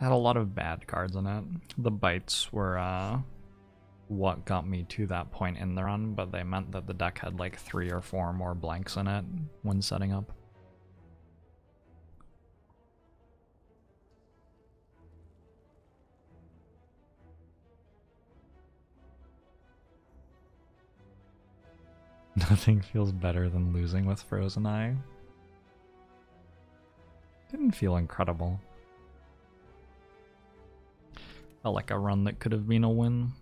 Had a lot of bad cards in it. The bites were uh, what got me to that point in the run, but they meant that the deck had like three or four more blanks in it when setting up. Nothing feels better than losing with Frozen Eye. Didn't feel incredible. Felt like a run that could have been a win.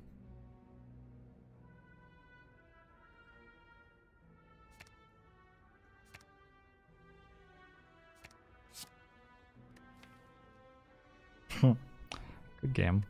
Good game.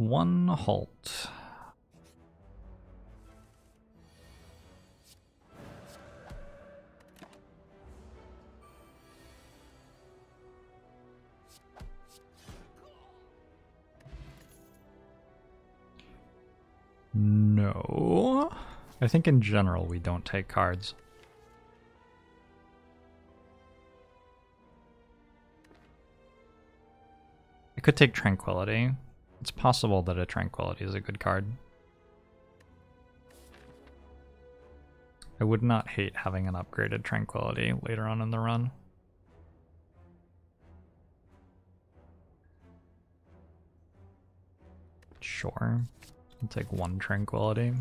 One halt. No. I think in general we don't take cards. I could take Tranquility. It's possible that a Tranquility is a good card. I would not hate having an upgraded Tranquility later on in the run. Sure. I'll take one Tranquility.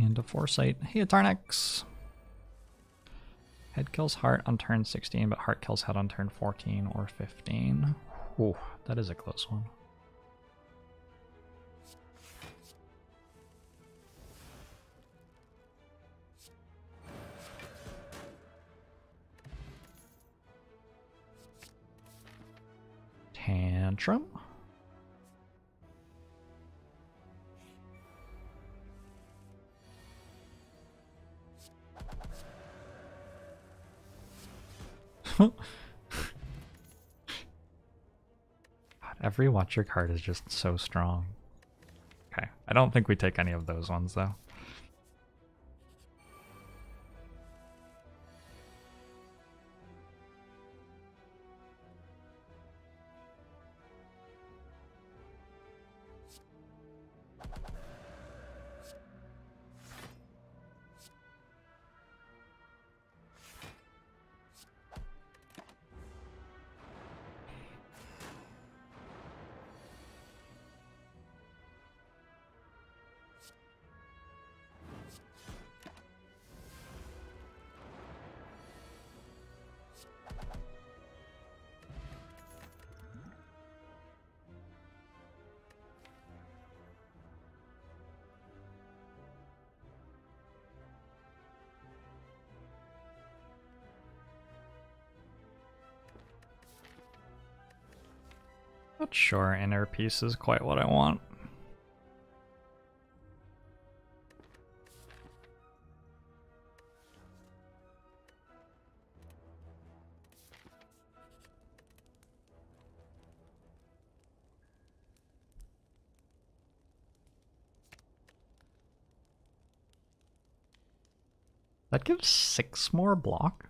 And Foresight. Hey, Atarnix! Head kills heart on turn 16, but heart kills head on turn 14 or 15. Ooh, that is a close one. Tantrum. Every watcher card is just so strong. Okay, I don't think we take any of those ones though. Sure inner peace is quite what I want. That gives six more block?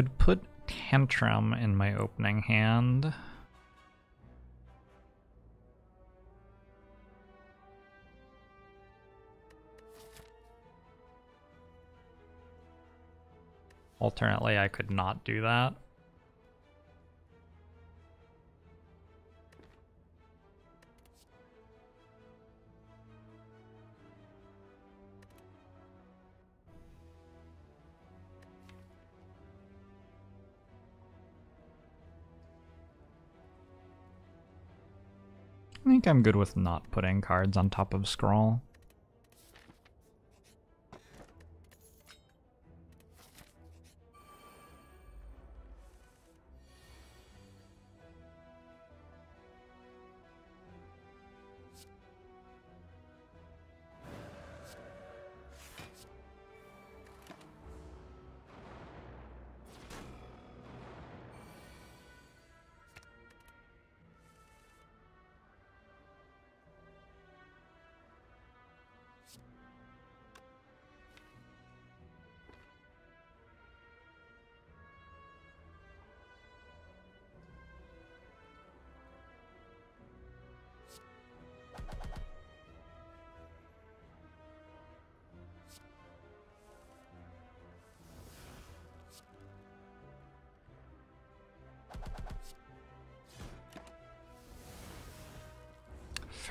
Could put Tantrum in my opening hand. Alternately, I could not do that. I think I'm good with not putting cards on top of Scrawl.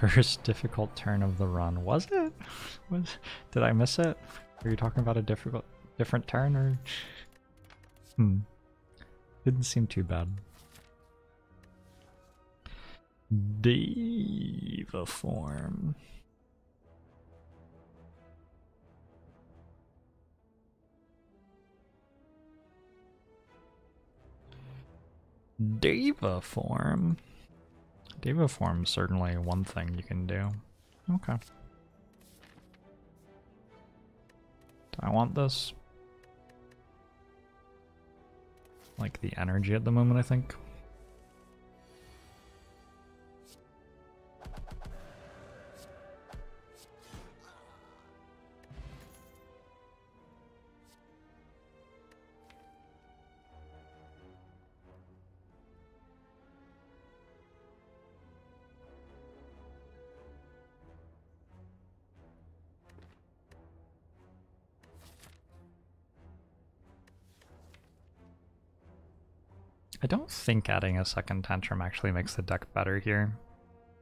First difficult turn of the run. Was it? Was did I miss it? Are you talking about a difficult different turn or Hmm. Didn't seem too bad. Deva form. Deva form. Deva form is certainly one thing you can do. Okay. Do I want this? Like the energy at the moment, I think. Think adding a second Tantrum actually makes the deck better here.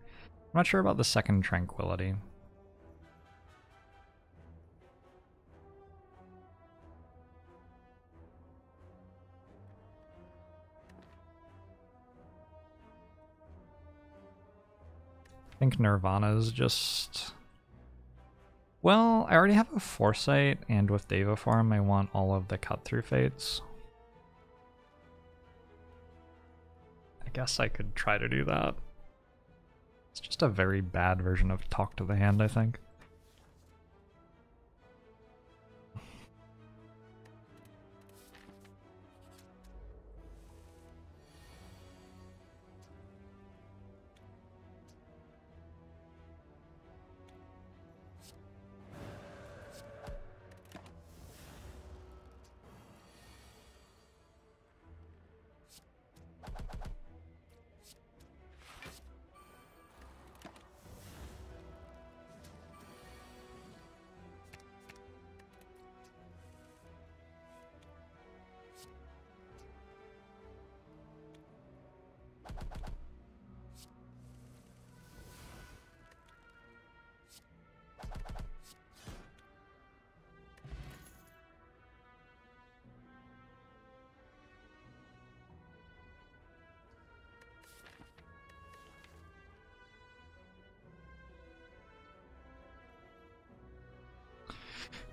I'm not sure about the second Tranquility. I think Nirvana is just... Well, I already have a Foresight, and with Deva Form I want all of the Cut Through Fates. Guess I could try to do that. It's just a very bad version of Talk to the Hand, I think.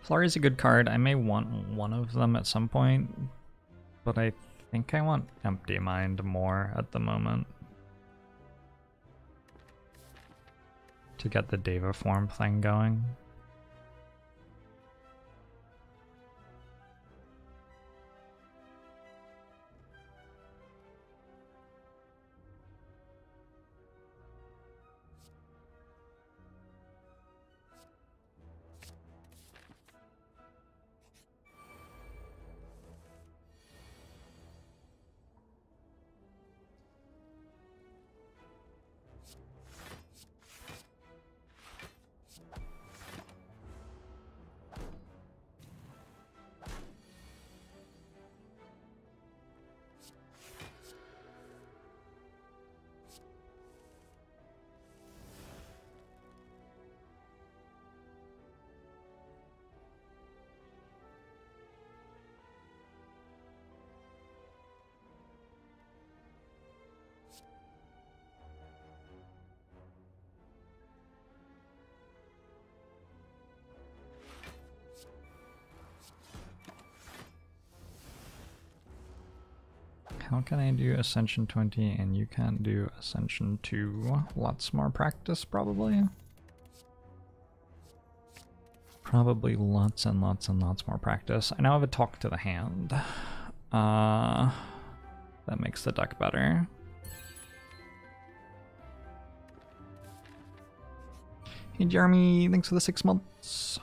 Flurry's a good card. I may want one of them at some point, but I think I want Empty Mind more at the moment. To get the Deva form thing going. Can I do Ascension 20 and you can't do Ascension 2? Lots more practice, probably. Probably lots and lots and lots more practice. I now have a talk to the hand. Uh, that makes the deck better. Hey Jeremy, thanks for the six months.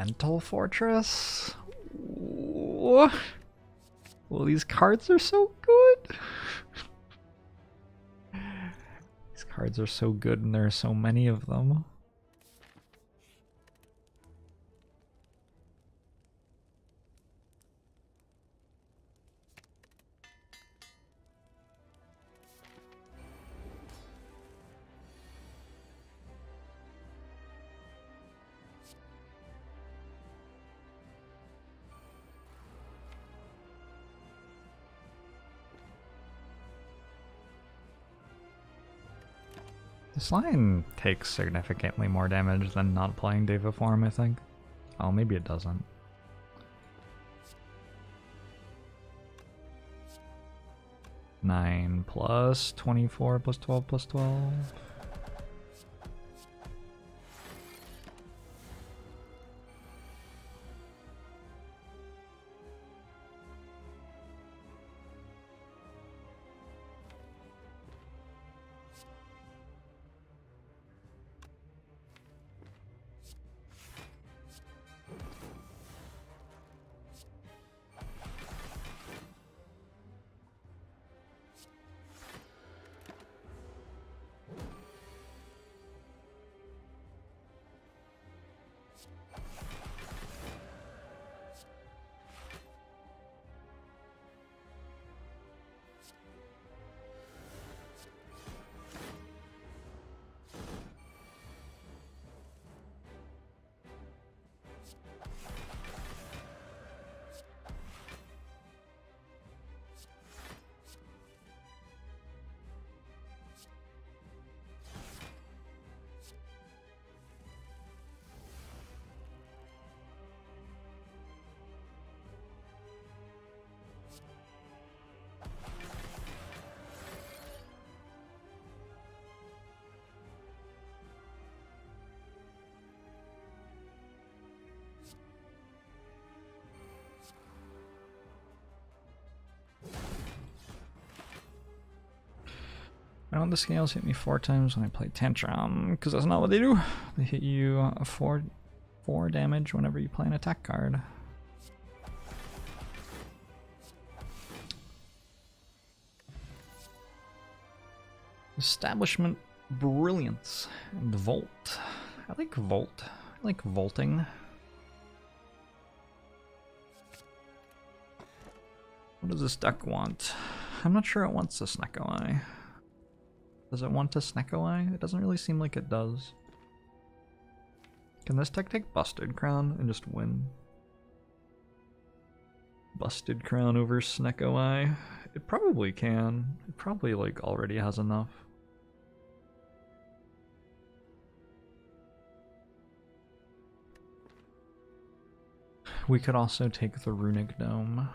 Mental fortress? Well, these cards are so good. these cards are so good and there are so many of them. This line takes significantly more damage than not playing Deva Form, I think. Oh, maybe it doesn't. Nine plus 24 plus 12 plus 12. The scales hit me four times when I play Tantrum? Because that's not what they do. They hit you uh, four, four damage whenever you play an attack card. Establishment Brilliance and Vault. I like Vault. I like vaulting. What does this deck want? I'm not sure it wants a Snecko Eye. Does it want to Snecko Eye? It doesn't really seem like it does. Can this deck take Busted Crown and just win? Busted Crown over Snecko Eye? It probably can. It probably like already has enough. We could also take the Runic Dome.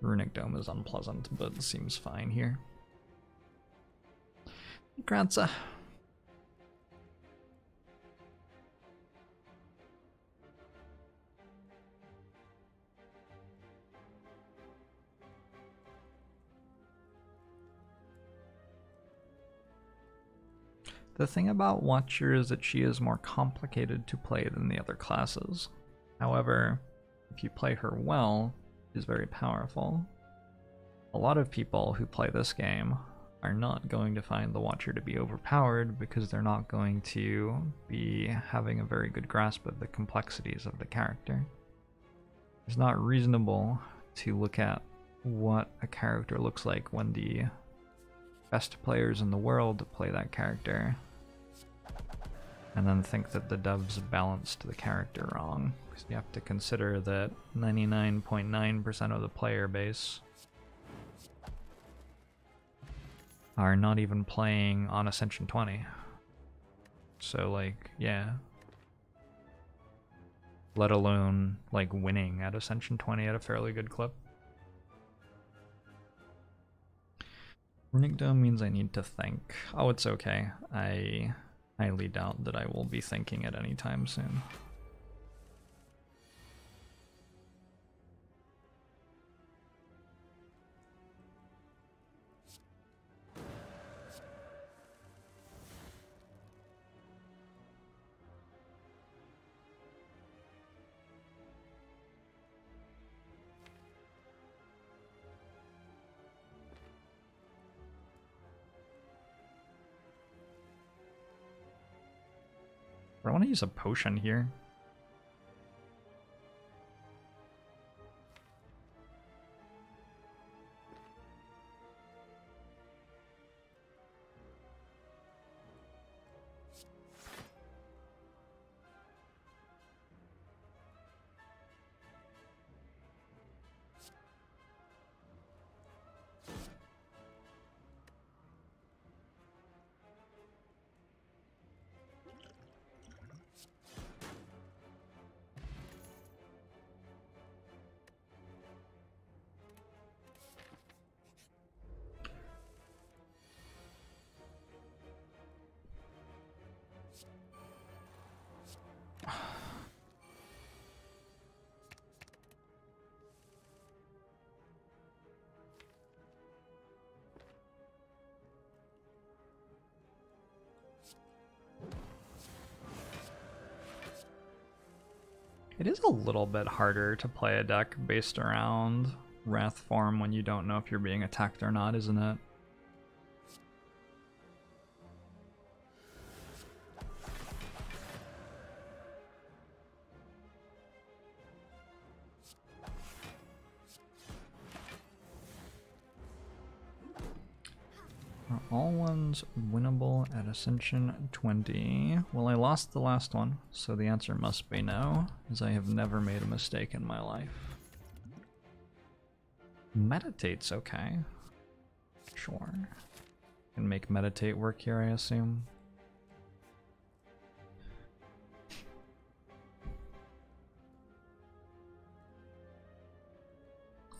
Runic Dome is unpleasant, but seems fine here. Kranza. The thing about Watcher is that she is more complicated to play than the other classes. However, if you play her well, she's very powerful. A lot of people who play this game are not going to find the Watcher to be overpowered because they're not going to be having a very good grasp of the complexities of the character. It's not reasonable to look at what a character looks like when the best players in the world play that character and then think that the devs balanced the character wrong. Because you have to consider that 99.9% of the player base are not even playing on Ascension 20. So, like, yeah. Let alone, like, winning at Ascension 20 at a fairly good clip. Runic Dome means I need to think. Oh, it's okay. I highly doubt that I will be thinking at any time soon. Want to use a potion here. It is a little bit harder to play a deck based around Wrath form when you don't know if you're being attacked or not, isn't it? Ones winnable at Ascension 20? Well, I lost the last one, so the answer must be no, as I have never made a mistake in my life. Meditate's okay. Sure. Can make meditate work here, I assume.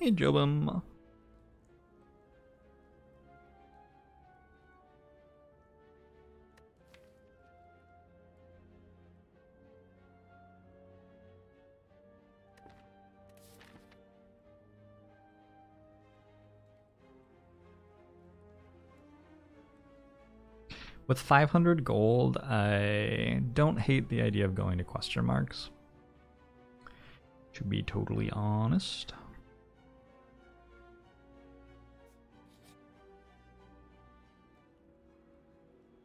Hey, Jobim. With 500 gold, I don't hate the idea of going to question marks. To be totally honest.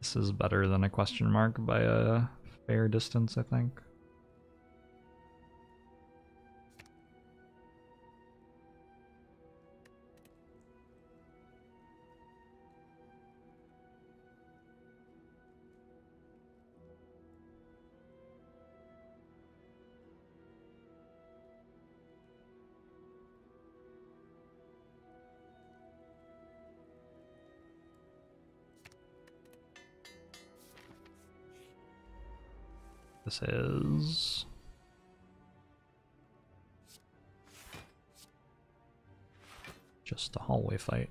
This is better than a question mark by a fair distance, I think. Is... Just a hallway fight.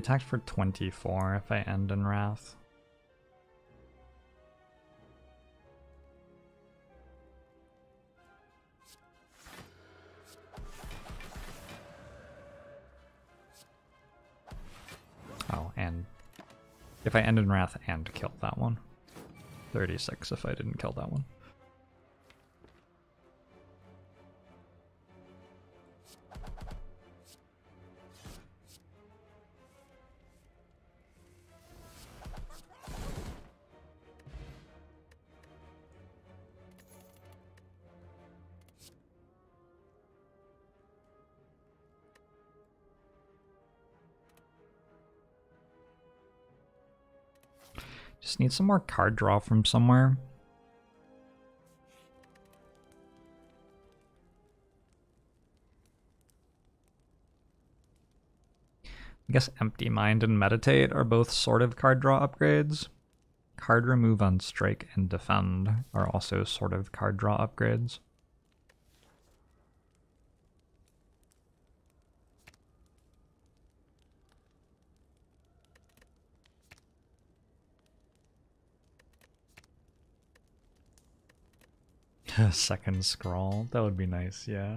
Attacked for 24 if I end in Wrath. Oh, and if I end in Wrath and kill that one. 36 if I didn't kill that one. Need some more card draw from somewhere. I guess Empty Mind and Meditate are both sort of card draw upgrades. Card remove on Strike and Defend are also sort of card draw upgrades. Second Scrawl, that would be nice, yeah.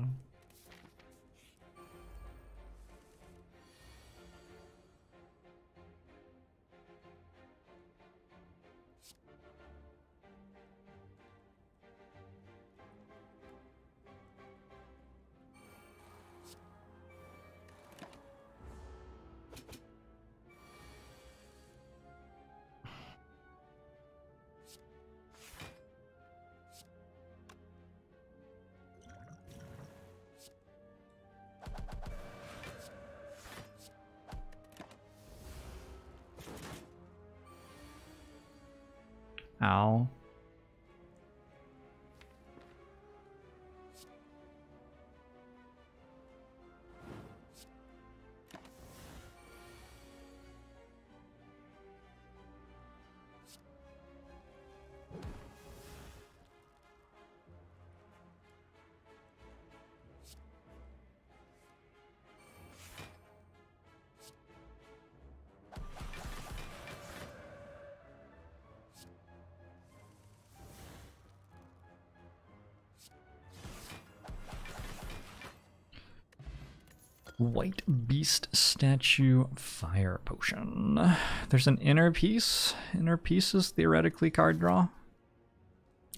White Beast Statue Fire Potion. There's an Inner Peace. Inner Peace is theoretically card draw.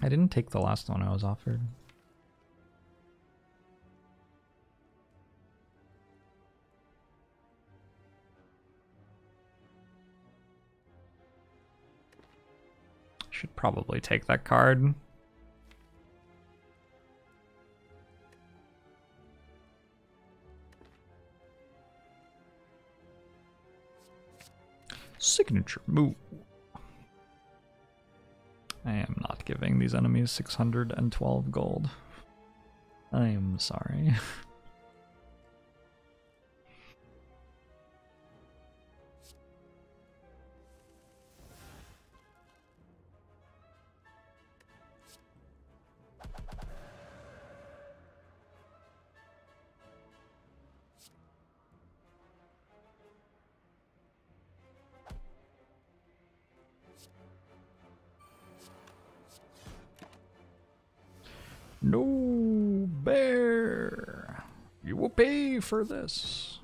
I didn't take the last one I was offered. Should probably take that card. Signature move. I am not giving these enemies 612 gold. I am sorry. for this.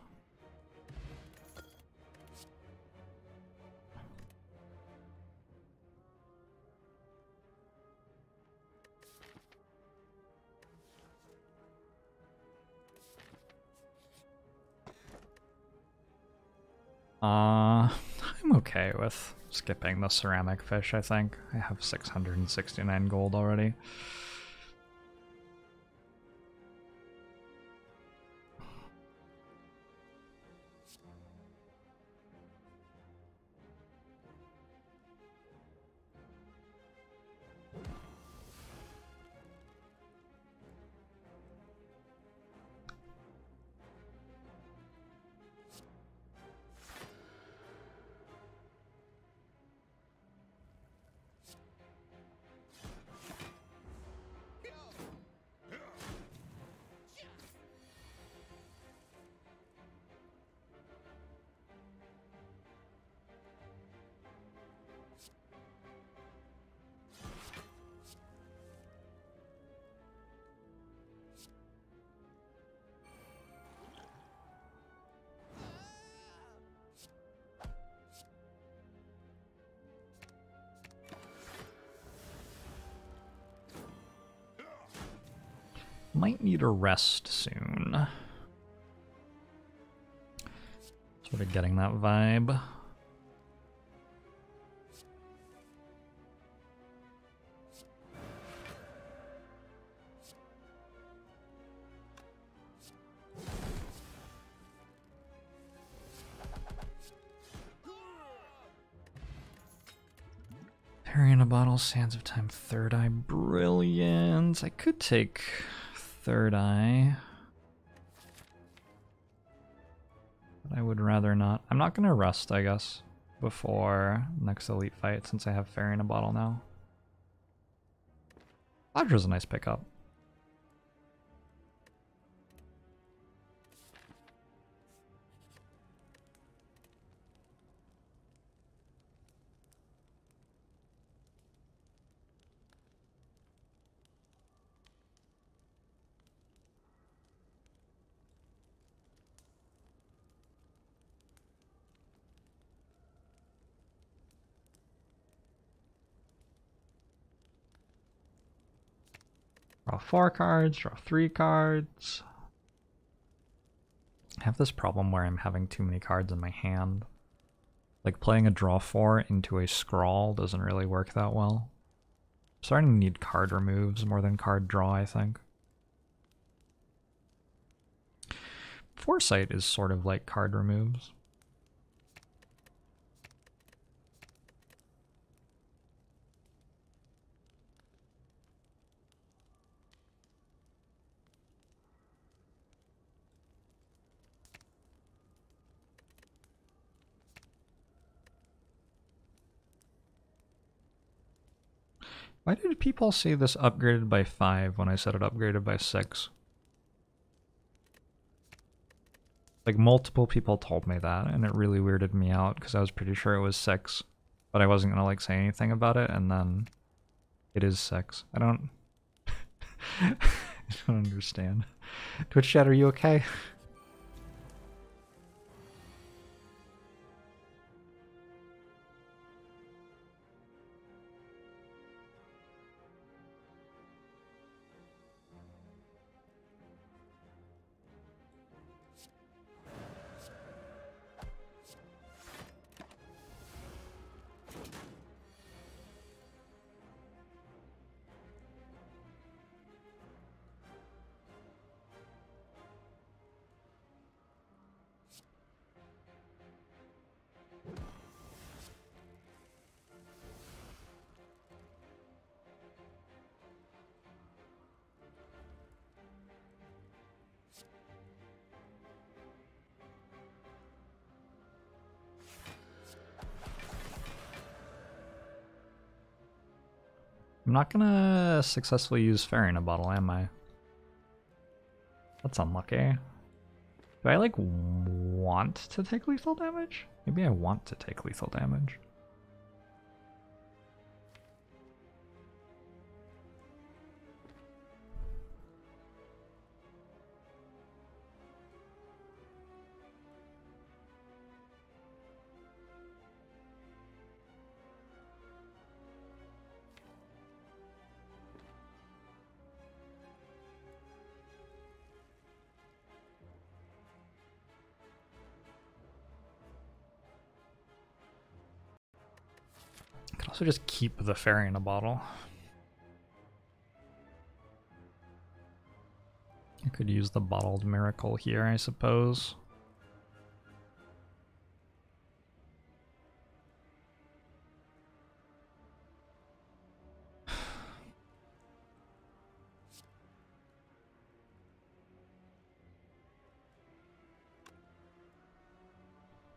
Uh, I'm okay with skipping the ceramic fish, I think. I have 669 gold already. A rest soon. Sort of getting that vibe. Fairy in a bottle, Sands of Time, Third Eye, brilliant. I could take Third Eye. But I would rather not. I'm not gonna rest, I guess, before next elite fight since I have Fairy in a bottle now. Lodger's a nice pickup. Draw four cards, draw three cards. I have this problem where I'm having too many cards in my hand. Like playing a draw four into a scrawl doesn't really work that well. I'm starting to need card removes more than card draw, I think. Foresight is sort of like card removes. Why did people say this upgraded by 5 when I said it upgraded by 6? Like multiple people told me that and it really weirded me out because I was pretty sure it was 6. But I wasn't to like say anything about it and then it is 6. I don't I don't understand. Twitch chat, are you okay? Not gonna successfully use Fairy in a bottle, am I? That's unlucky. Do I, like, want to take lethal damage? Maybe I want to take lethal damage. Also just keep the fairy in a bottle. I could use the bottled miracle here, I suppose.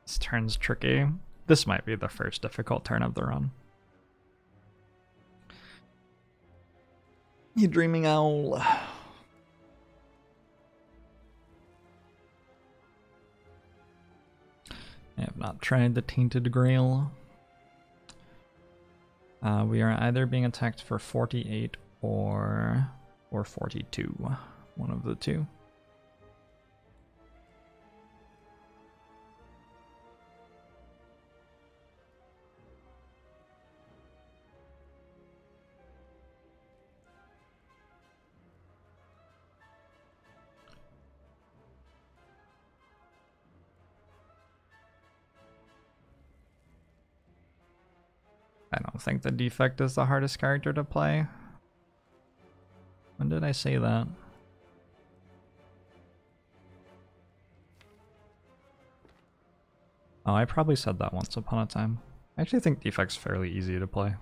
this turn's tricky. This might be the first difficult turn of the run. You dreaming owl. I have not tried the Tainted Grail. Uh, we are either being attacked for 48 or or 42. One of the two. Think the defect is the hardest character to play. When did I say that? Oh, I probably said that once upon a time. I actually think defect's fairly easy to play.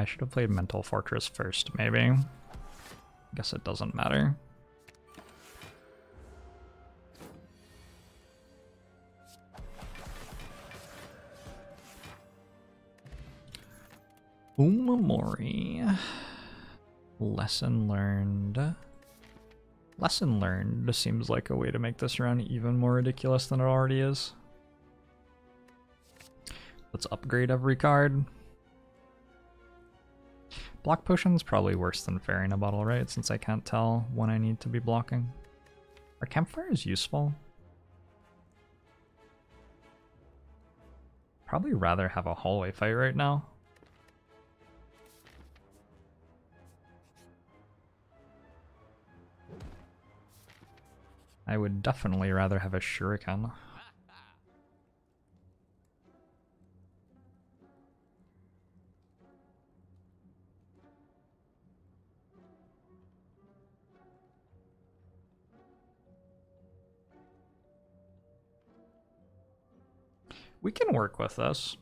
I should have played Mental Fortress first, maybe. Guess it doesn't matter. Omamori. Lesson learned. Lesson learned seems like a way to make this run even more ridiculous than it already is. Let's upgrade every card. Block potion's probably worse than Fairy in a Bottle, right? Since I can't tell when I need to be blocking. Are campfires useful? Probably rather have a hallway fight right now. I would definitely rather have a shuriken. We can work with this.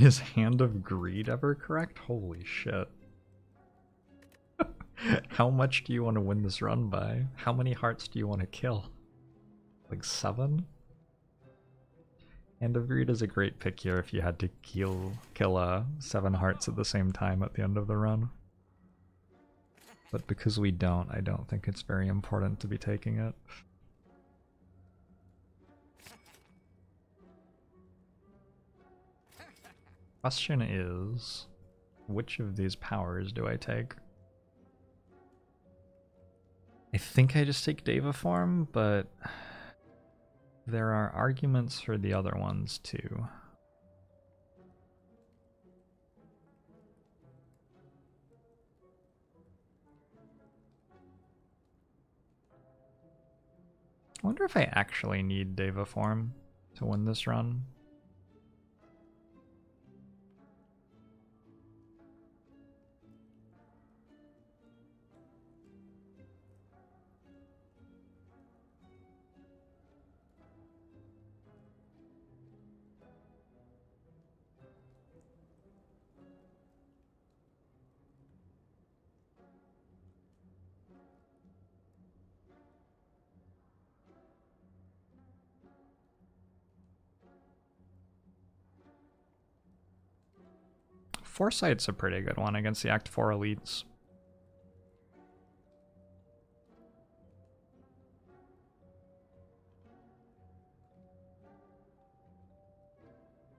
Is Hand of Greed ever correct? Holy shit. How much do you want to win this run by? How many hearts do you want to kill? Like seven? Hand of Greed is a great pick here if you had to kill kill uh, seven hearts at the same time at the end of the run. But because we don't, I don't think it's very important to be taking it. Question is, which of these powers do I take? I think I just take Deva form, but there are arguments for the other ones too. I wonder if I actually need Deva form to win this run. Foresight's a pretty good one against the Act 4 elites.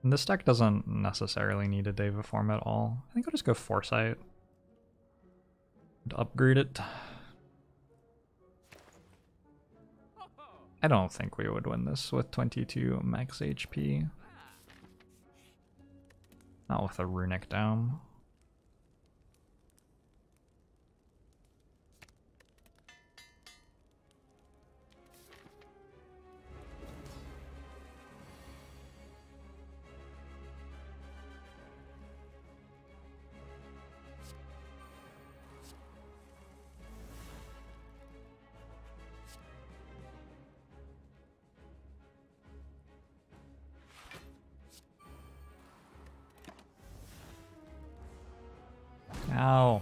And this deck doesn't necessarily need a Deva form at all. I think I'll just go Foresight. And upgrade it. I don't think we would win this with 22 max HP. Not with a runic dome. Ow.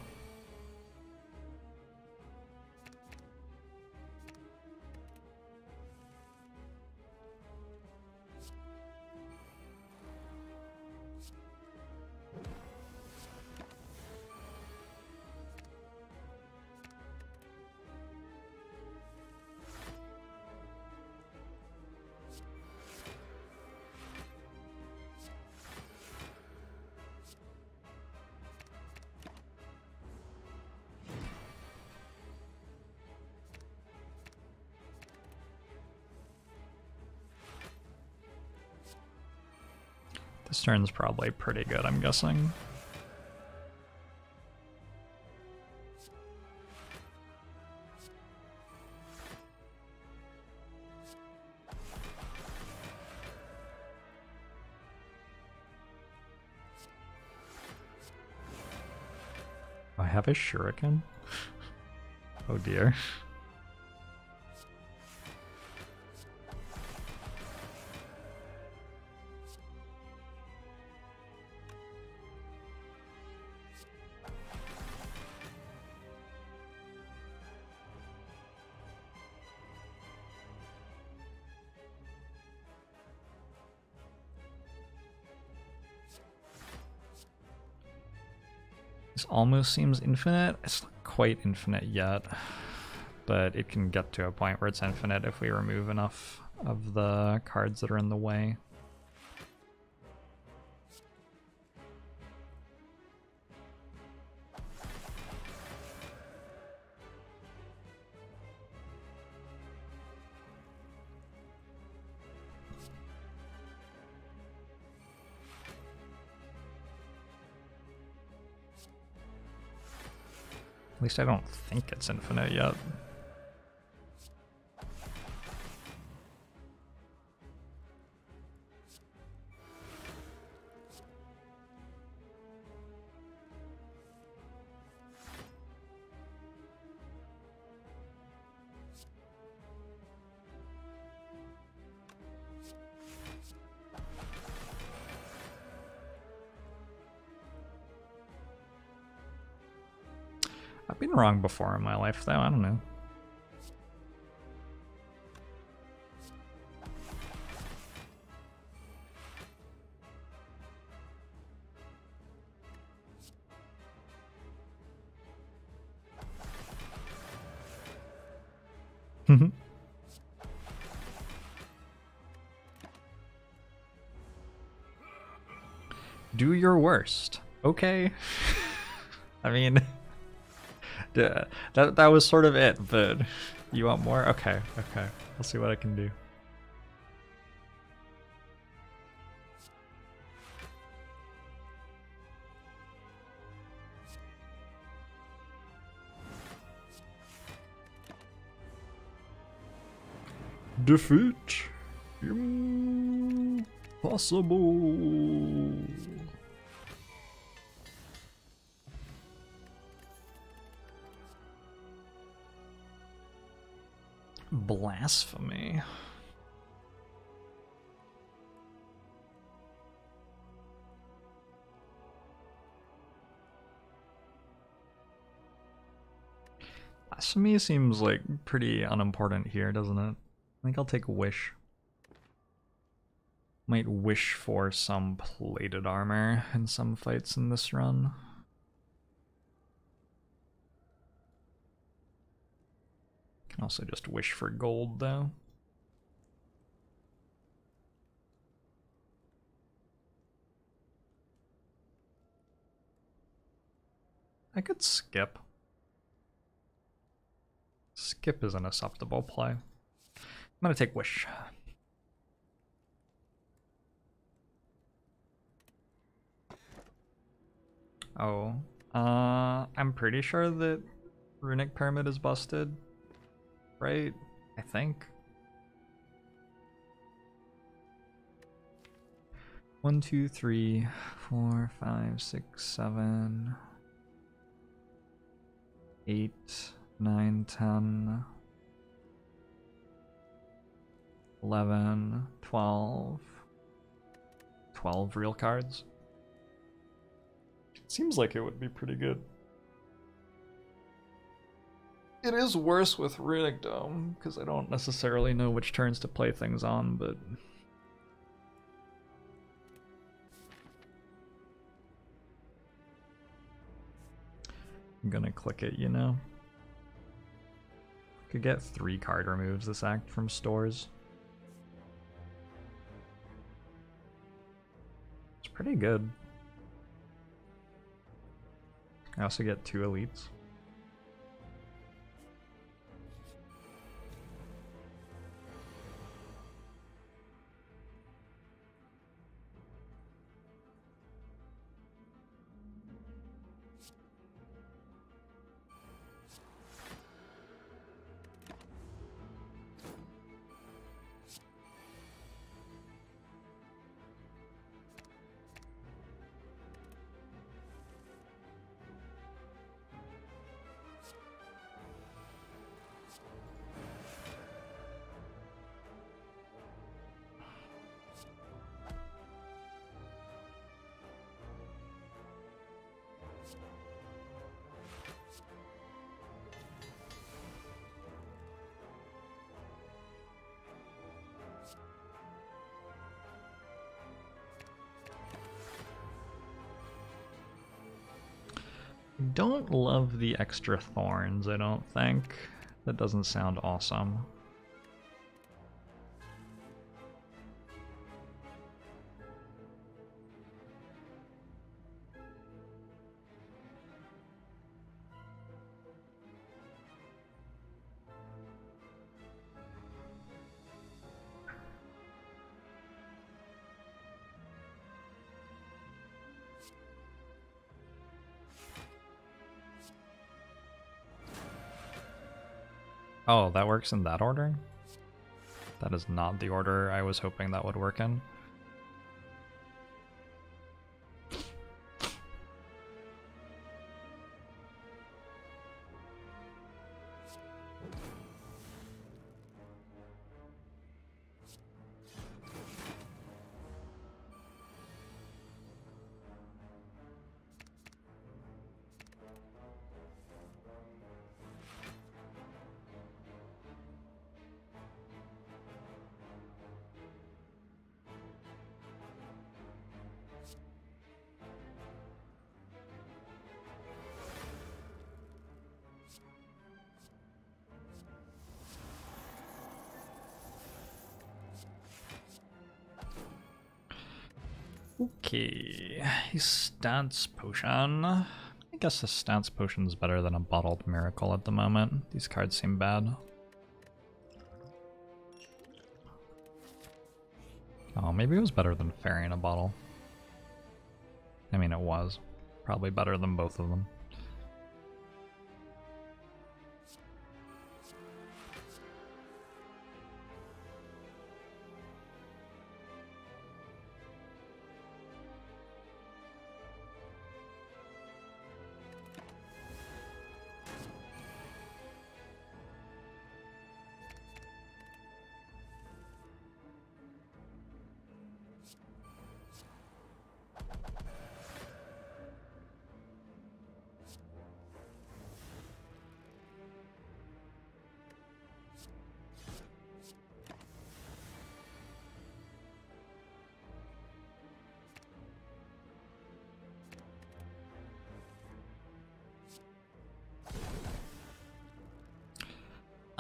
turn's probably pretty good, I'm guessing. I have a shuriken? oh dear. Almost seems infinite. It's not quite infinite yet, but it can get to a point where it's infinite if we remove enough of the cards that are in the way. Least I don't think it's infinite yet. I've been wrong before in my life, though. I don't know. Mm-hmm. Do your worst. Okay. I mean... That that was sort of it, but you want more? Okay, okay. I'll see what I can do. Defeat impossible. Blasphemy. Blasphemy seems like pretty unimportant here, doesn't it? I think I'll take Wish. Might wish for some plated armor in some fights in this run. Can also just wish for gold, though. I could skip. Skip is an acceptable play. I'm gonna take Wish. Oh, uh, I'm pretty sure that Runic Pyramid is busted right? I think. One, two, three, four, five, six, seven, eight, nine, ten, eleven, twelve, twelve real cards. Seems like it would be pretty good. It is worse with Runic Dome, because I don't necessarily know which turns to play things on, but... I'm gonna click it, you know? Could get three card removes this act from stores. It's pretty good. I also get two elites. Love the extra thorns, I don't think. That doesn't sound awesome. Oh, that works in that order? That is not the order I was hoping that would work in. Stance potion. I guess a stance potion is better than a bottled miracle at the moment. These cards seem bad. Oh, maybe it was better than fairy in a bottle. I mean, it was. Probably better than both of them.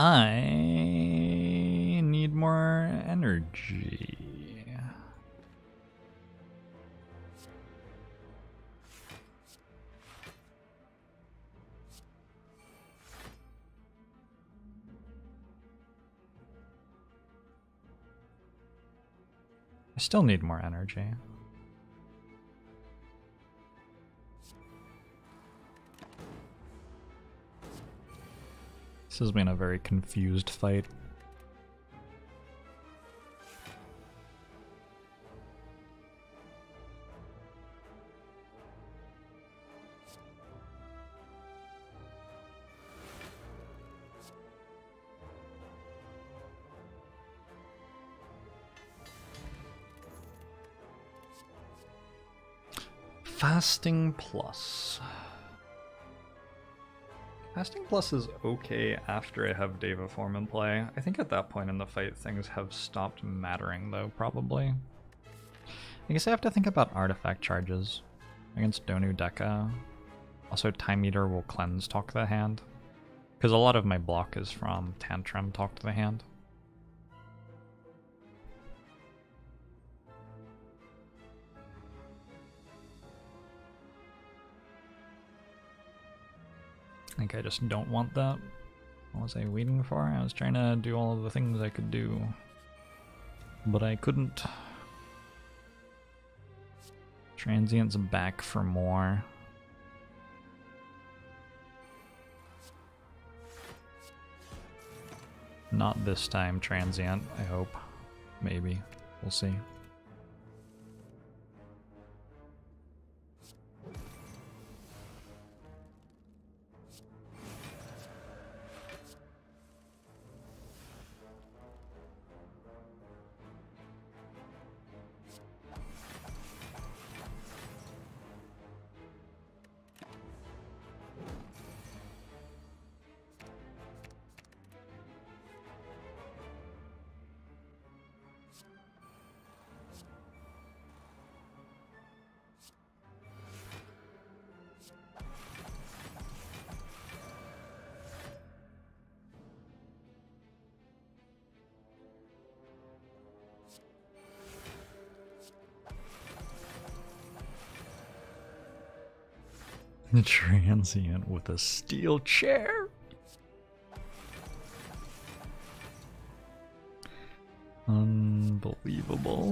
I need more energy. I still need more energy. This has been a very confused fight. Fasting Plus. Fasting Plus is okay after I have Deva form in play. I think at that point in the fight things have stopped mattering though, probably. I guess I have to think about artifact charges against Donu Deca. Also, Time Eater will cleanse Talk to the Hand. Because a lot of my block is from Tantrum Talk to the Hand. Think I just don't want that. What was I waiting for? I was trying to do all of the things I could do. But I couldn't. Transient's back for more. Not this time, Transient, I hope. Maybe. We'll see. Transient with a steel chair. Unbelievable.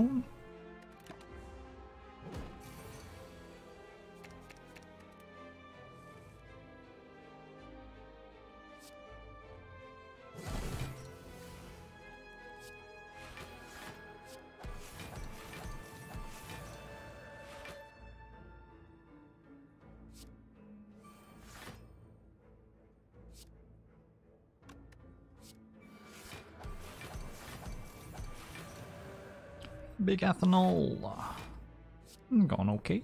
Big ethanol. Hmm, Going okay.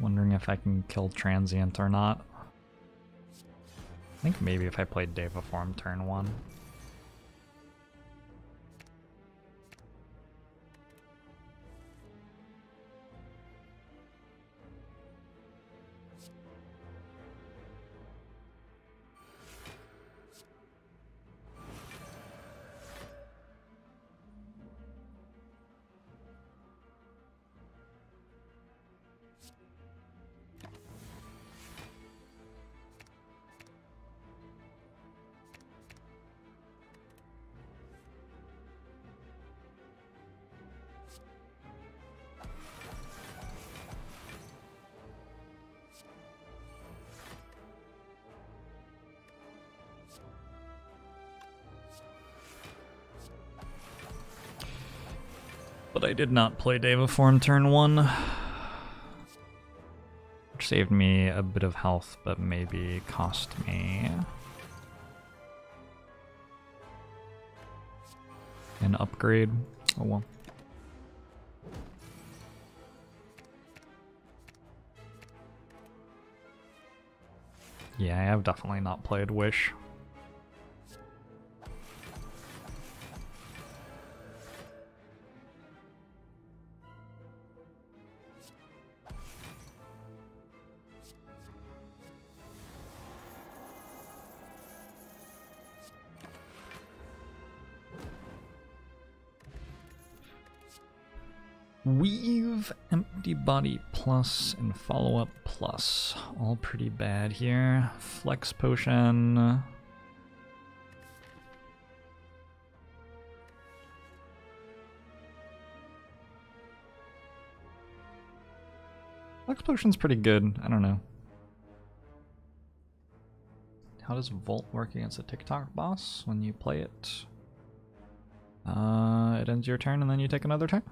Wondering if I can kill Transient or not. I think maybe if I played Deva Form turn one. I did not play Deva Form turn one. Which saved me a bit of health, but maybe cost me an upgrade. Oh well. Yeah, I have definitely not played Wish. Body Plus, and Follow Up Plus. All pretty bad here. Flex Potion. Flex Potion's pretty good. I don't know. How does Vault work against a TikTok boss when you play it? Uh, it ends your turn and then you take another turn?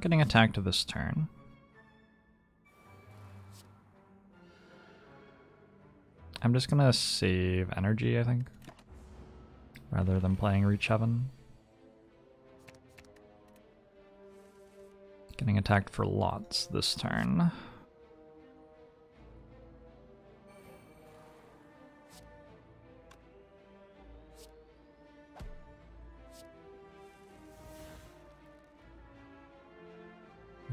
Getting attacked this turn. I'm just gonna save energy, I think. Rather than playing Reach Heaven. Getting attacked for lots this turn.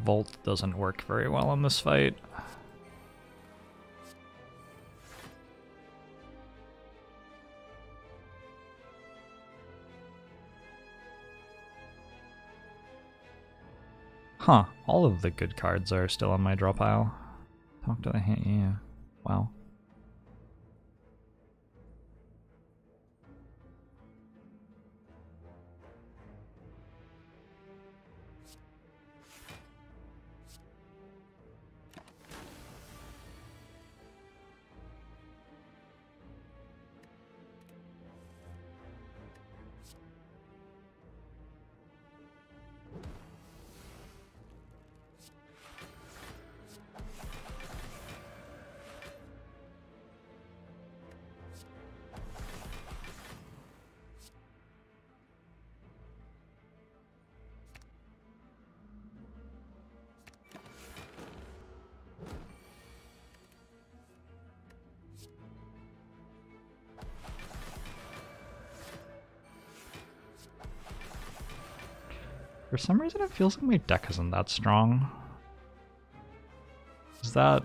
Vault doesn't work very well in this fight. Huh, all of the good cards are still on my draw pile. Talk to the hand, yeah. Wow. Some reason it feels like my deck isn't that strong. Is that...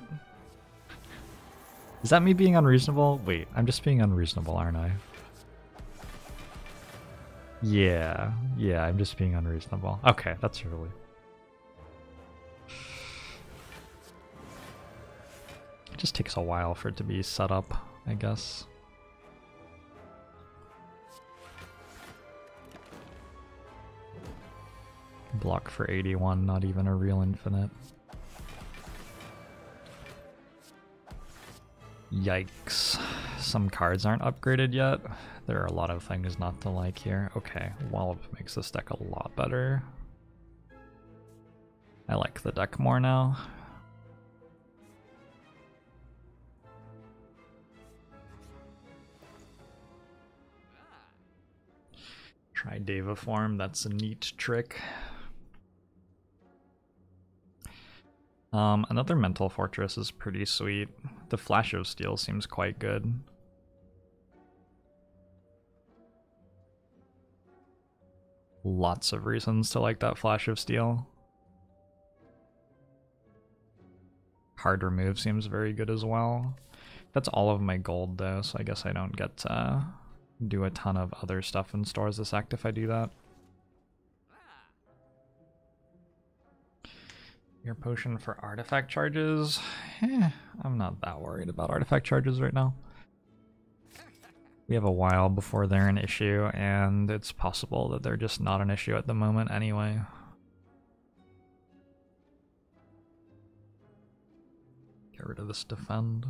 Is that me being unreasonable? Wait, I'm just being unreasonable, aren't I? Yeah, yeah, I'm just being unreasonable. Okay, that's really... It just takes a while for it to be set up, I guess. Block for 81, not even a real infinite. Yikes. Some cards aren't upgraded yet. There are a lot of things not to like here. Okay, Wallop makes this deck a lot better. I like the deck more now. Try Deva form, that's a neat trick. Um, another Mental Fortress is pretty sweet. The Flash of Steel seems quite good. Lots of reasons to like that Flash of Steel. Hard Remove seems very good as well. That's all of my gold though, so I guess I don't get to do a ton of other stuff in Stores this act if I do that. Your potion for artifact charges? Eh, I'm not that worried about artifact charges right now. We have a while before they're an issue, and it's possible that they're just not an issue at the moment anyway. Get rid of this defend.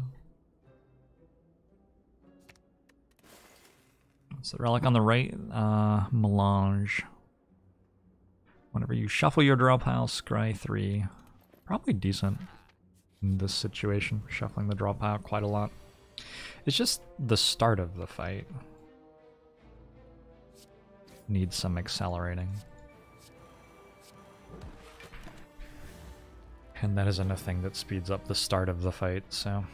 So the relic on the right, uh, Melange. Whenever you shuffle your draw pile, scry 3. Probably decent in this situation, shuffling the draw pile quite a lot. It's just the start of the fight. Needs some accelerating. And that isn't a thing that speeds up the start of the fight, so...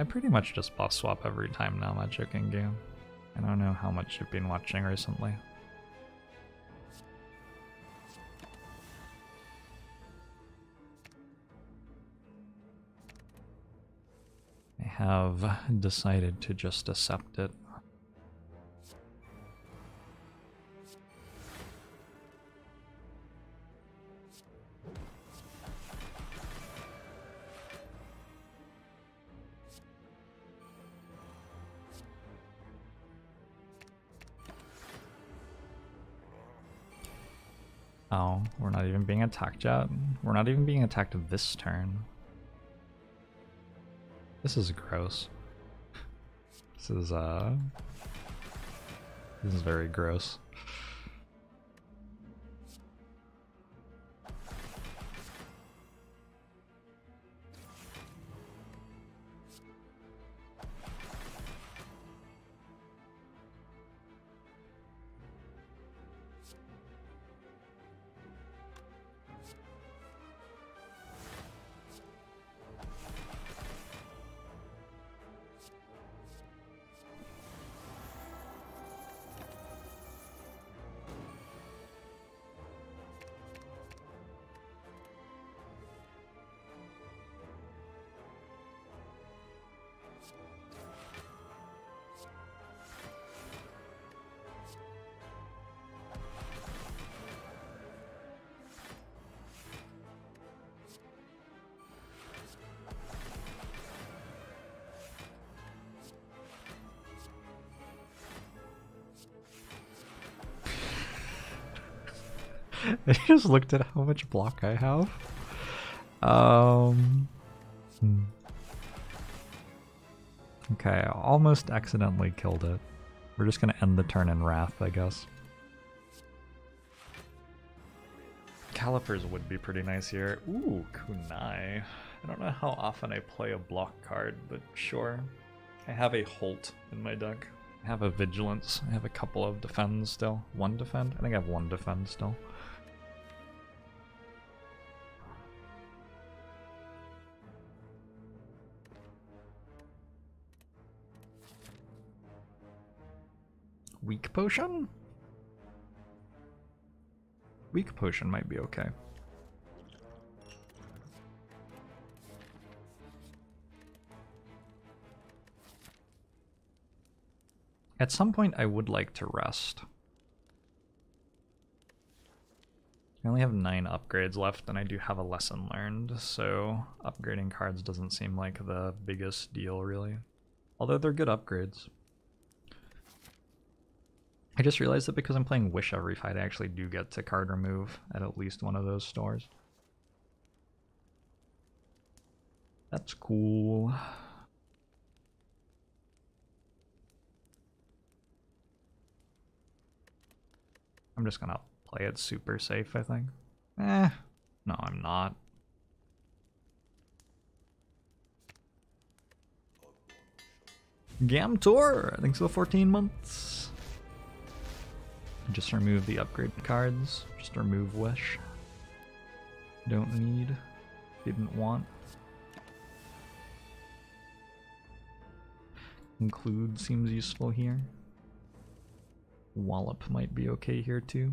I pretty much just boss swap every time now, Magic in game. I don't know how much you've been watching recently. I have decided to just accept it. Oh, we're not even being attacked yet. We're not even being attacked this turn. This is gross. This is, uh... This is very gross. I just looked at how much block I have. Um. Hmm. Okay, almost accidentally killed it. We're just gonna end the turn in Wrath, I guess. Calipers would be pretty nice here. Ooh, Kunai. I don't know how often I play a block card, but sure. I have a Halt in my deck. I have a Vigilance. I have a couple of defends still. One defend? I think I have one defend still. Weak potion? Weak potion might be okay. At some point, I would like to rest. I only have nine upgrades left, and I do have a lesson learned, so upgrading cards doesn't seem like the biggest deal, really. Although they're good upgrades. I just realized that because I'm playing Wish every fight, I actually do get to card remove at at least one of those stores. That's cool. I'm just gonna play it super safe, I think. Eh, no, I'm not. Gamtor, thanks for 14 months. Just remove the upgrade cards. Just remove Wish. Don't need. Didn't want. Include seems useful here. Wallop might be okay here too.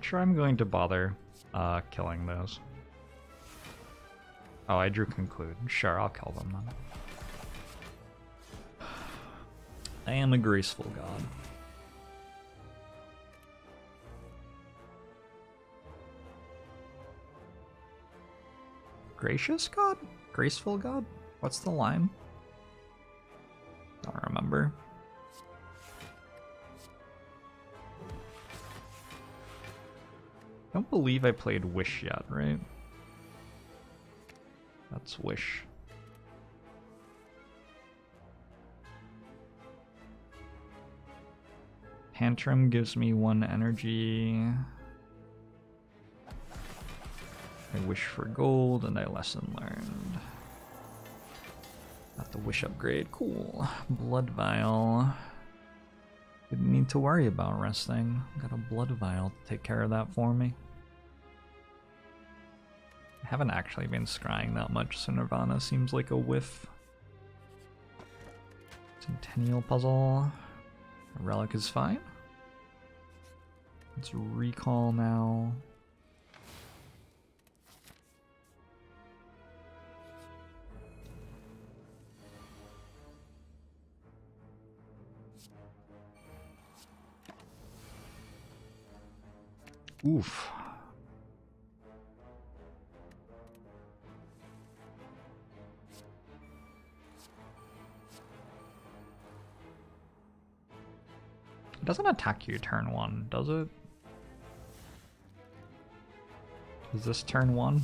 Not sure I'm going to bother uh, killing those. Oh, I drew conclude. Sure, I'll kill them then. I am a graceful god. Gracious god? Graceful god? What's the line? Believe I played Wish yet, right? That's Wish. Tantrum gives me one energy. I wish for gold and I lesson learned. Got the wish upgrade, cool. Blood vial. Didn't need to worry about resting. Got a blood vial to take care of that for me. Haven't actually been scrying that much, so Nirvana seems like a whiff. Centennial puzzle. A relic is fine. Let's recall now. Oof. Doesn't attack you turn one, does it? Is this turn one?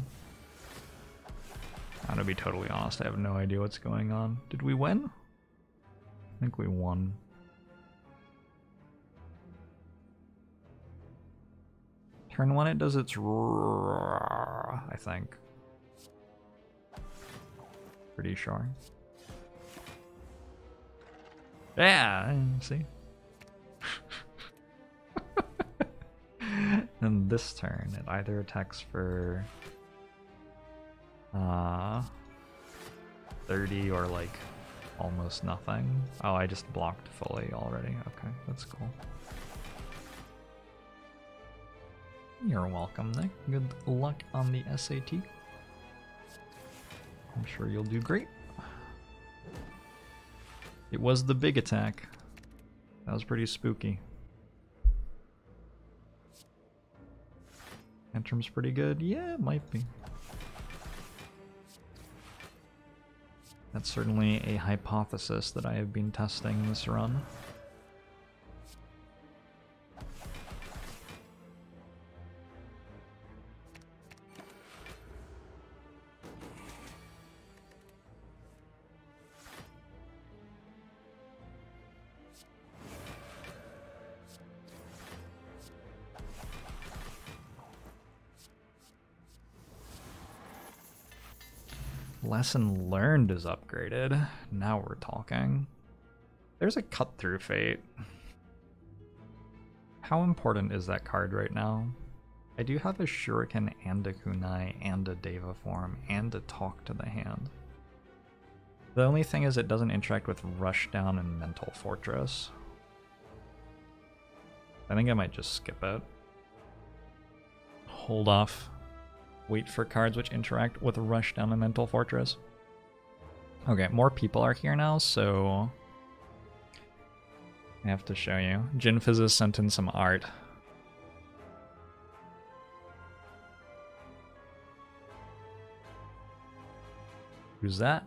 I'm gonna be totally honest, I have no idea what's going on. Did we win? I think we won. Turn one, it does its I think. Pretty sure. Yeah, see? And this turn, it either attacks for uh, 30 or like almost nothing. Oh, I just blocked fully already. Okay, that's cool. You're welcome, Nick. Good luck on the SAT. I'm sure you'll do great. It was the big attack. That was pretty spooky. Tantrum's pretty good. Yeah, it might be. That's certainly a hypothesis that I have been testing this run. Lesson learned is upgraded. Now we're talking. There's a cut through fate. How important is that card right now? I do have a Shuriken and a Kunai and a Deva form and a Talk to the Hand. The only thing is it doesn't interact with Rushdown and Mental Fortress. I think I might just skip it. Hold off Wait for cards which interact with Rushdown and Mental Fortress. Okay, more people are here now, so... I have to show you. Jin Fizz sent in some art. Who's that?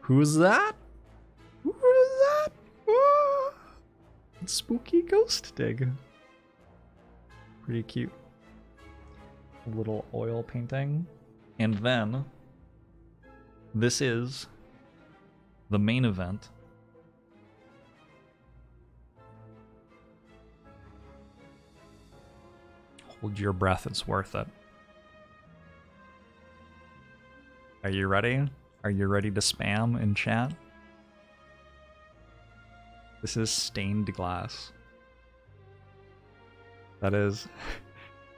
Who's that? Who's that? Ah! Spooky ghost dig. Pretty cute little oil painting. And then this is the main event. Hold your breath, it's worth it. Are you ready? Are you ready to spam in chat? This is stained glass. That is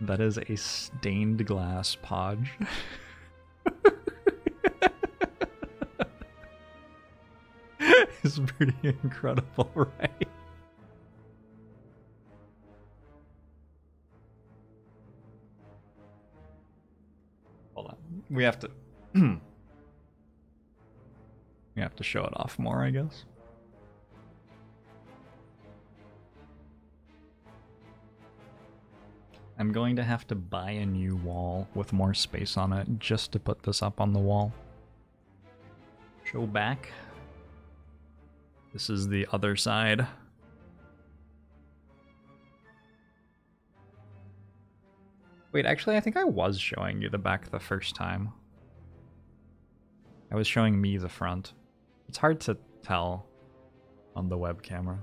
That is a stained glass podge. it's pretty incredible, right? Hold on. We have to... we have to show it off more, I guess. I'm going to have to buy a new wall with more space on it just to put this up on the wall. Show back. This is the other side. Wait, actually, I think I was showing you the back the first time. I was showing me the front. It's hard to tell on the web camera.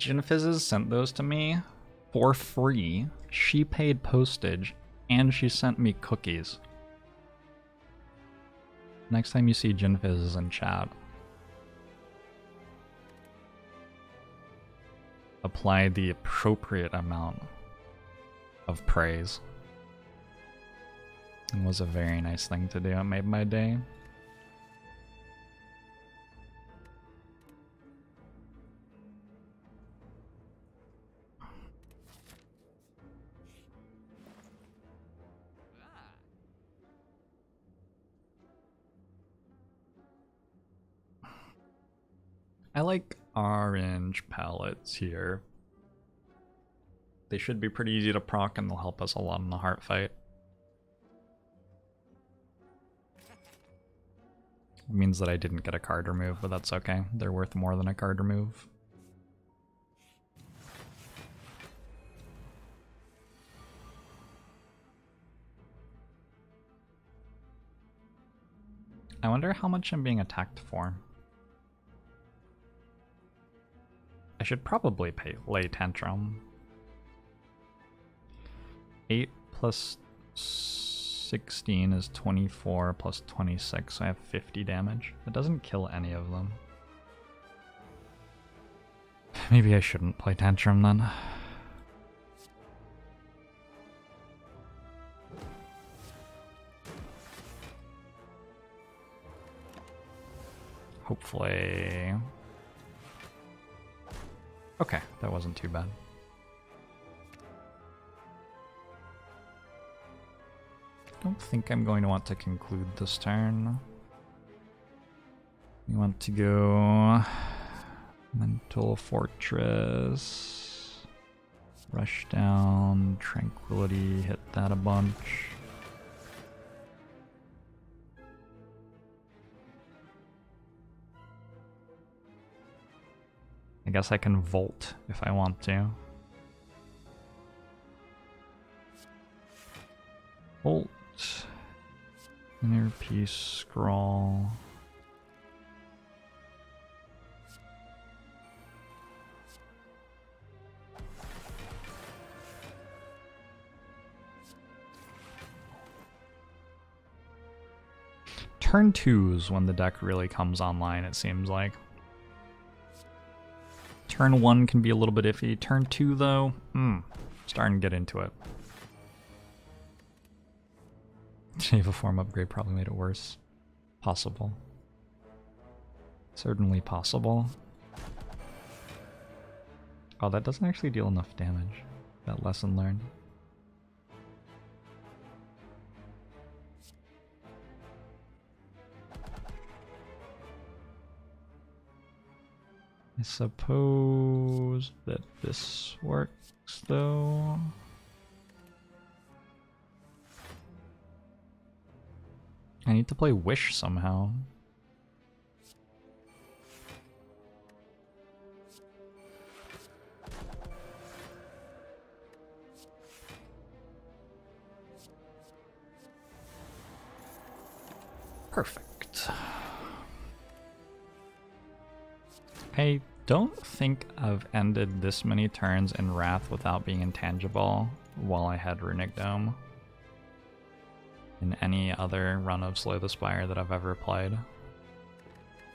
Jinfizzes sent those to me for free. She paid postage and she sent me cookies. Next time you see Jinfizzes in chat, apply the appropriate amount of praise. It was a very nice thing to do. It made my day. Orange palettes here. They should be pretty easy to proc and they'll help us a lot in the heart fight. It means that I didn't get a card remove, but that's okay. They're worth more than a card remove. I wonder how much I'm being attacked for. I should probably pay, lay Tantrum. 8 plus 16 is 24 plus 26, so I have 50 damage. It doesn't kill any of them. Maybe I shouldn't play Tantrum then. Hopefully Okay, that wasn't too bad. I don't think I'm going to want to conclude this turn. We want to go Mental Fortress, Rush Down, Tranquility, hit that a bunch. I guess I can vault if I want to. Vault. Inner peace Scrawl. Turn twos when the deck really comes online, it seems like. Turn one can be a little bit iffy. Turn two, though, hmm, starting to get into it. Deva form upgrade probably made it worse. Possible. Certainly possible. Oh, that doesn't actually deal enough damage. That lesson learned. I suppose that this works though. I need to play Wish somehow. Perfect. I don't think I've ended this many turns in Wrath without being intangible while I had Runic Dome in any other run of Slay the Spire that I've ever played.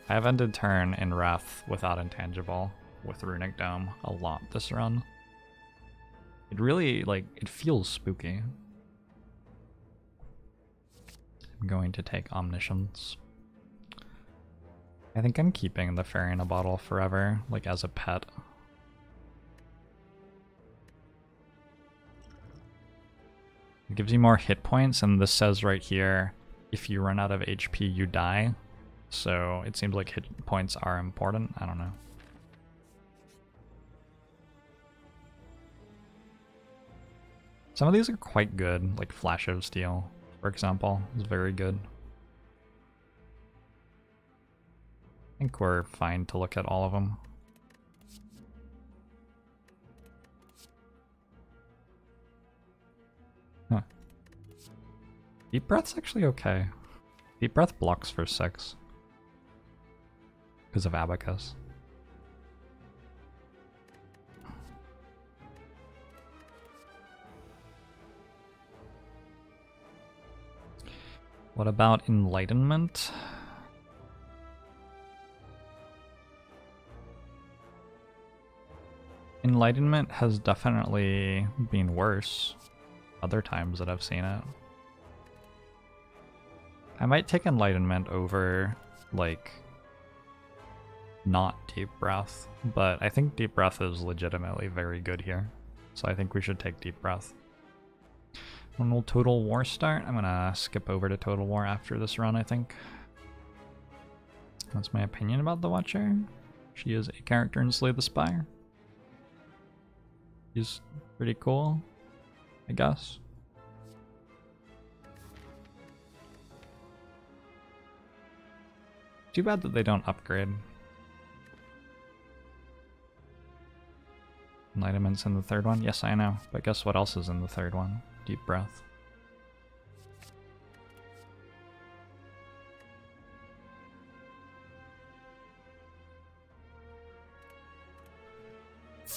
I have ended turn in Wrath without intangible with Runic Dome a lot this run. It really, like, it feels spooky. I'm going to take Omniscience. I think I'm keeping the fairy in a bottle forever, like as a pet. It gives you more hit points, and this says right here, if you run out of HP, you die. So it seems like hit points are important. I don't know. Some of these are quite good, like Flash of Steel, for example, is very good. I think we're fine to look at all of them. Huh. Deep Breath's actually okay. Deep Breath blocks for 6. Because of Abacus. What about Enlightenment? Enlightenment has definitely been worse other times that I've seen it. I might take Enlightenment over, like, not Deep Breath, but I think Deep Breath is legitimately very good here. So I think we should take Deep Breath. When will Total War start? I'm gonna skip over to Total War after this run, I think. That's my opinion about the Watcher. She is a character in Slay the Spire. He's pretty cool, I guess. Too bad that they don't upgrade. Enlightenment's in the third one? Yes, I know. But guess what else is in the third one? Deep breath.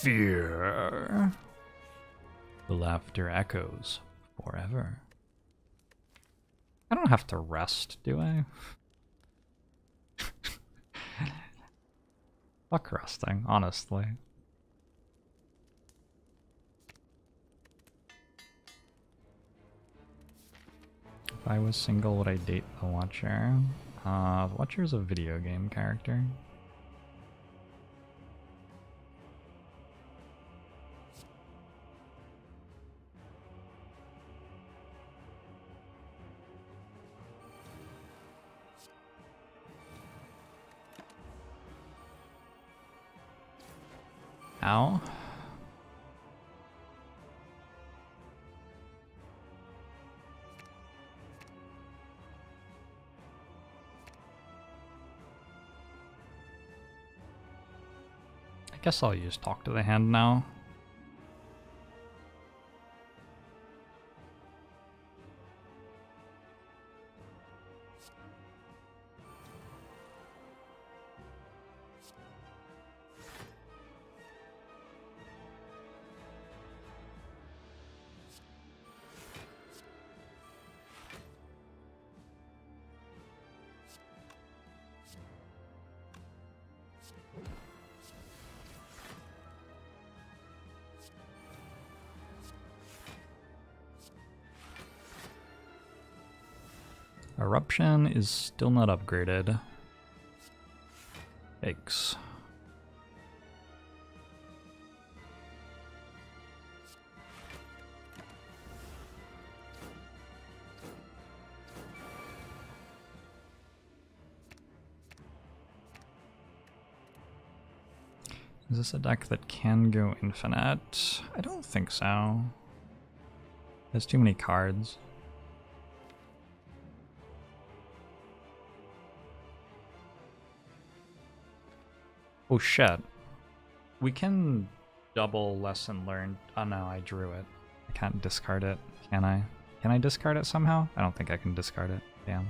Fear. The laughter echoes forever. I don't have to rest, do I? Fuck resting, honestly. If I was single, would I date the Watcher? Uh, the Watcher is a video game character. I guess I'll use talk to the hand now. Is still not upgraded. Yikes. Is this a deck that can go infinite? I don't think so. There's too many cards. Oh shit. We can double lesson learned. Oh no, I drew it. I can't discard it, can I? Can I discard it somehow? I don't think I can discard it. Damn.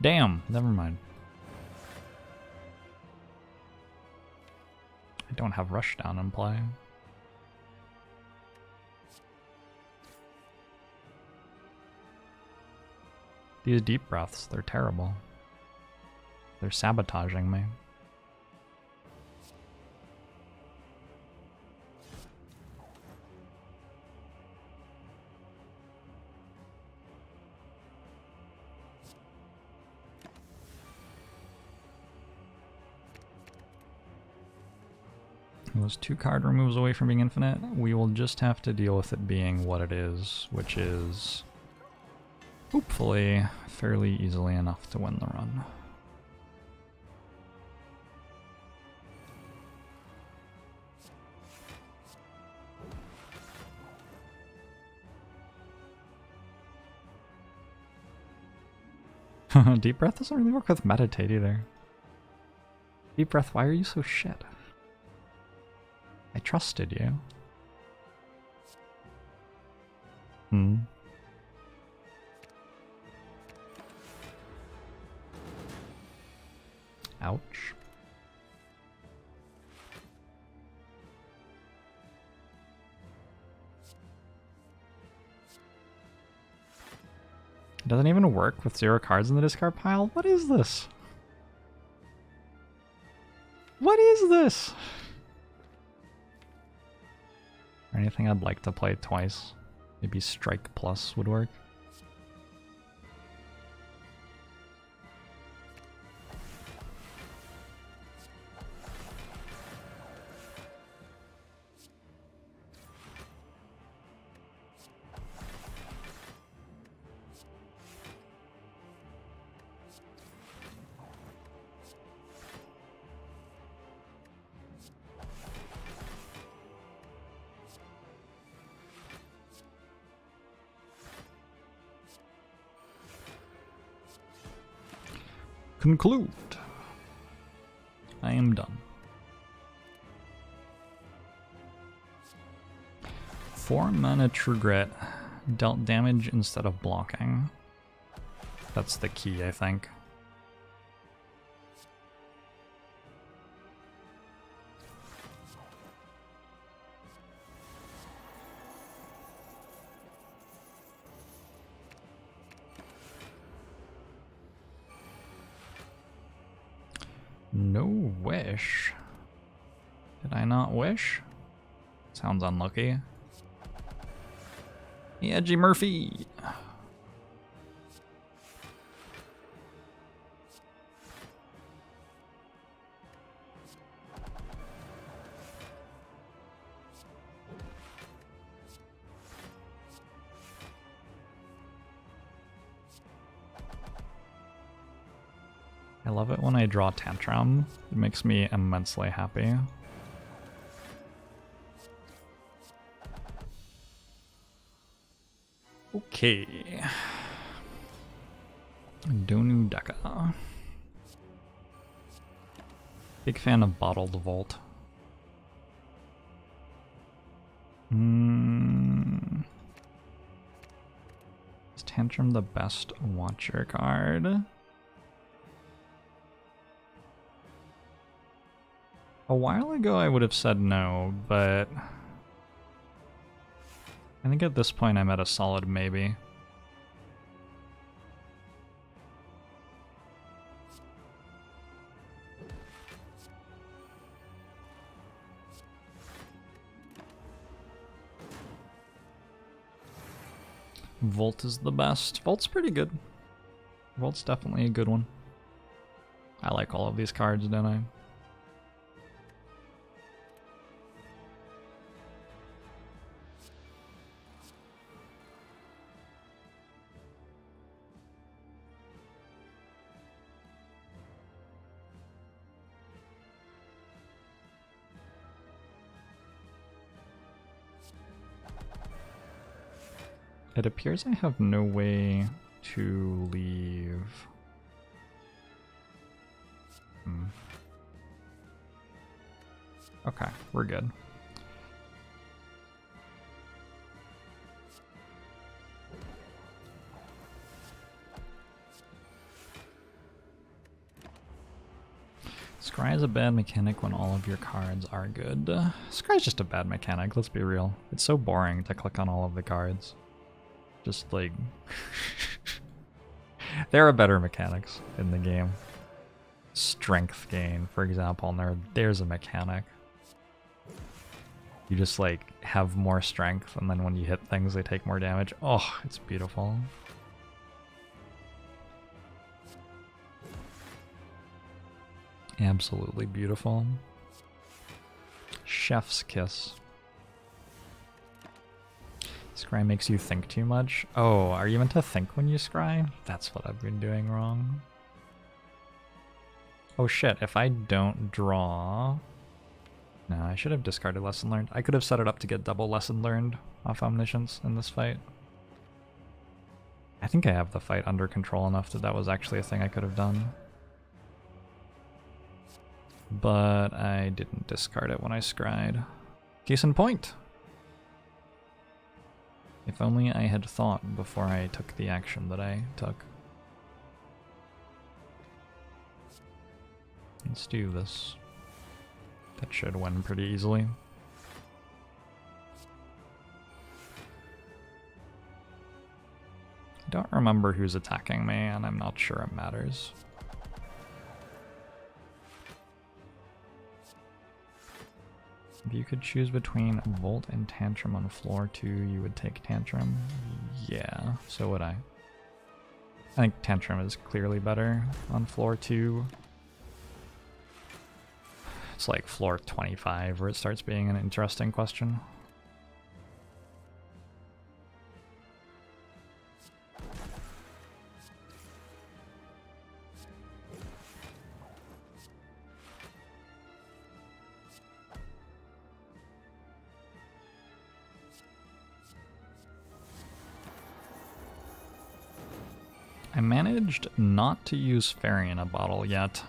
Damn, never mind. I don't have Rushdown in play. These deep breaths, they're terrible. They're sabotaging me. Was two card removes away from being infinite. We will just have to deal with it being what it is, which is hopefully fairly easily enough to win the run. Deep breath doesn't really work with meditate either. Deep breath, why are you so shit? I trusted you. Hmm. Ouch. It doesn't even work with zero cards in the discard pile? What is this? What is this? Anything I'd like to play twice. Maybe Strike Plus would work. Conclude. I am done. Four mana True Grit dealt damage instead of blocking. That's the key, I think. Unlucky. Edgy Murphy. I love it when I draw Tantrum. It makes me immensely happy. Okay. Donu Deca. Big fan of Bottled Vault. Hmm. Is Tantrum the best Watcher card? A while ago I would have said no, but... I think at this point I'm at a solid maybe. Vault is the best. Vault's pretty good. Vault's definitely a good one. I like all of these cards, don't I? It appears I have no way to leave. Hmm. Okay, we're good. Scry is a bad mechanic when all of your cards are good. Scry is just a bad mechanic, let's be real. It's so boring to click on all of the cards. Just like... there are better mechanics in the game. Strength gain, for example, and there, there's a mechanic. You just like have more strength and then when you hit things they take more damage. Oh, it's beautiful. Absolutely beautiful. Chef's kiss. Scry makes you think too much. Oh, are you meant to think when you scry? That's what I've been doing wrong. Oh shit, if I don't draw... No, I should have discarded Lesson Learned. I could have set it up to get double Lesson Learned off Omniscience in this fight. I think I have the fight under control enough that that was actually a thing I could have done. But I didn't discard it when I scried. Case in point! If only I had thought before I took the action that I took. Let's do this. That should win pretty easily. I don't remember who's attacking me, and I'm not sure it matters. You could choose between Vault and Tantrum on floor 2, you would take Tantrum? Yeah, so would I. I think Tantrum is clearly better on floor 2. It's like floor 25 where it starts being an interesting question. To use Fairy in a bottle yet.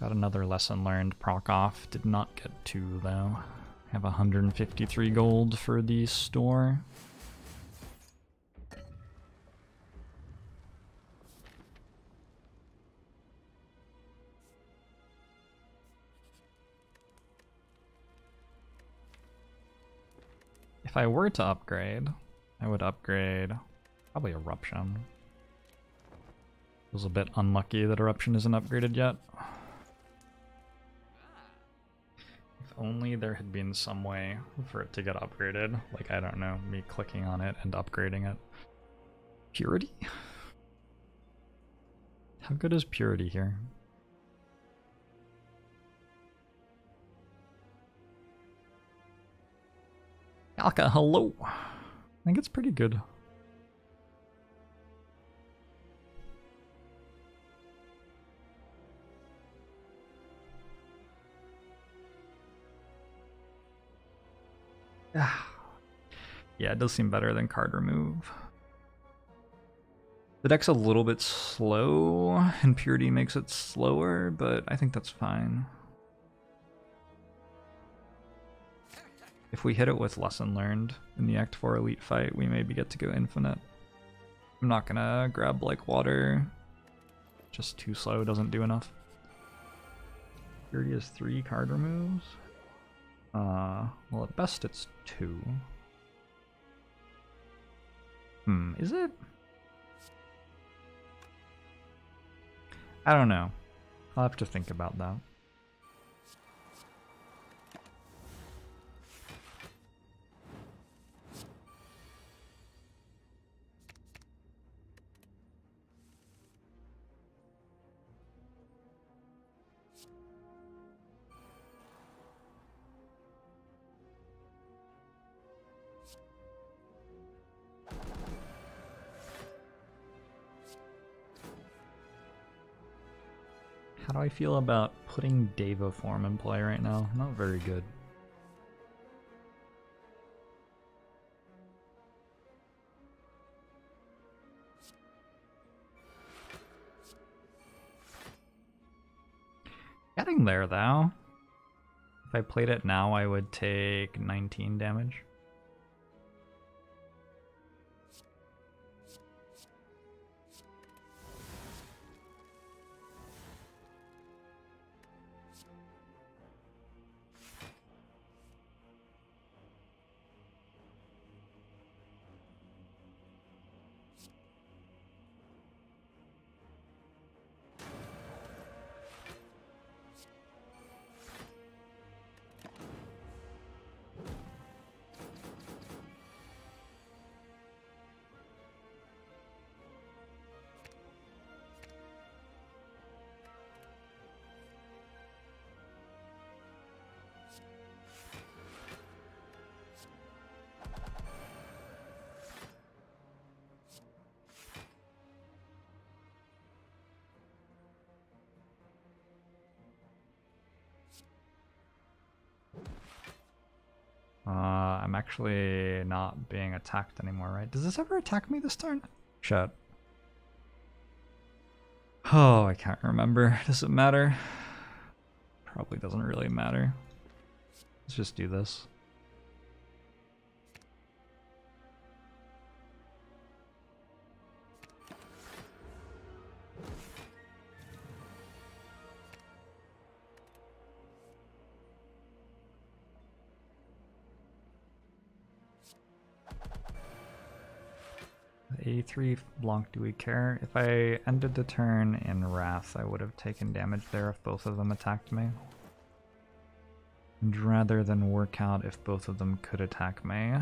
Got another lesson learned proc off. Did not get two though. Have 153 gold for the store. If I were to upgrade, I would upgrade probably Eruption. It was a bit unlucky that Eruption isn't upgraded yet. If only there had been some way for it to get upgraded. Like, I don't know, me clicking on it and upgrading it. Purity? How good is Purity here? Hello. I think it's pretty good. yeah, it does seem better than card remove. The deck's a little bit slow, and Purity makes it slower, but I think that's fine. If we hit it with Lesson Learned in the Act 4 Elite fight, we maybe get to go Infinite. I'm not gonna grab like water. Just too slow, doesn't do enough. Purity has three card removes. Uh, well at best it's two. Hmm, is it? I don't know. I'll have to think about that. How do I feel about putting Deva form in play right now? Not very good. Getting there though. If I played it now, I would take 19 damage. Actually not being attacked anymore, right? Does this ever attack me this turn? Shut. Oh, I can't remember. Does it matter? Probably doesn't really matter. Let's just do this. A3 Blanc, do we care? If I ended the turn in Wrath, I would have taken damage there if both of them attacked me. And rather than work out if both of them could attack me,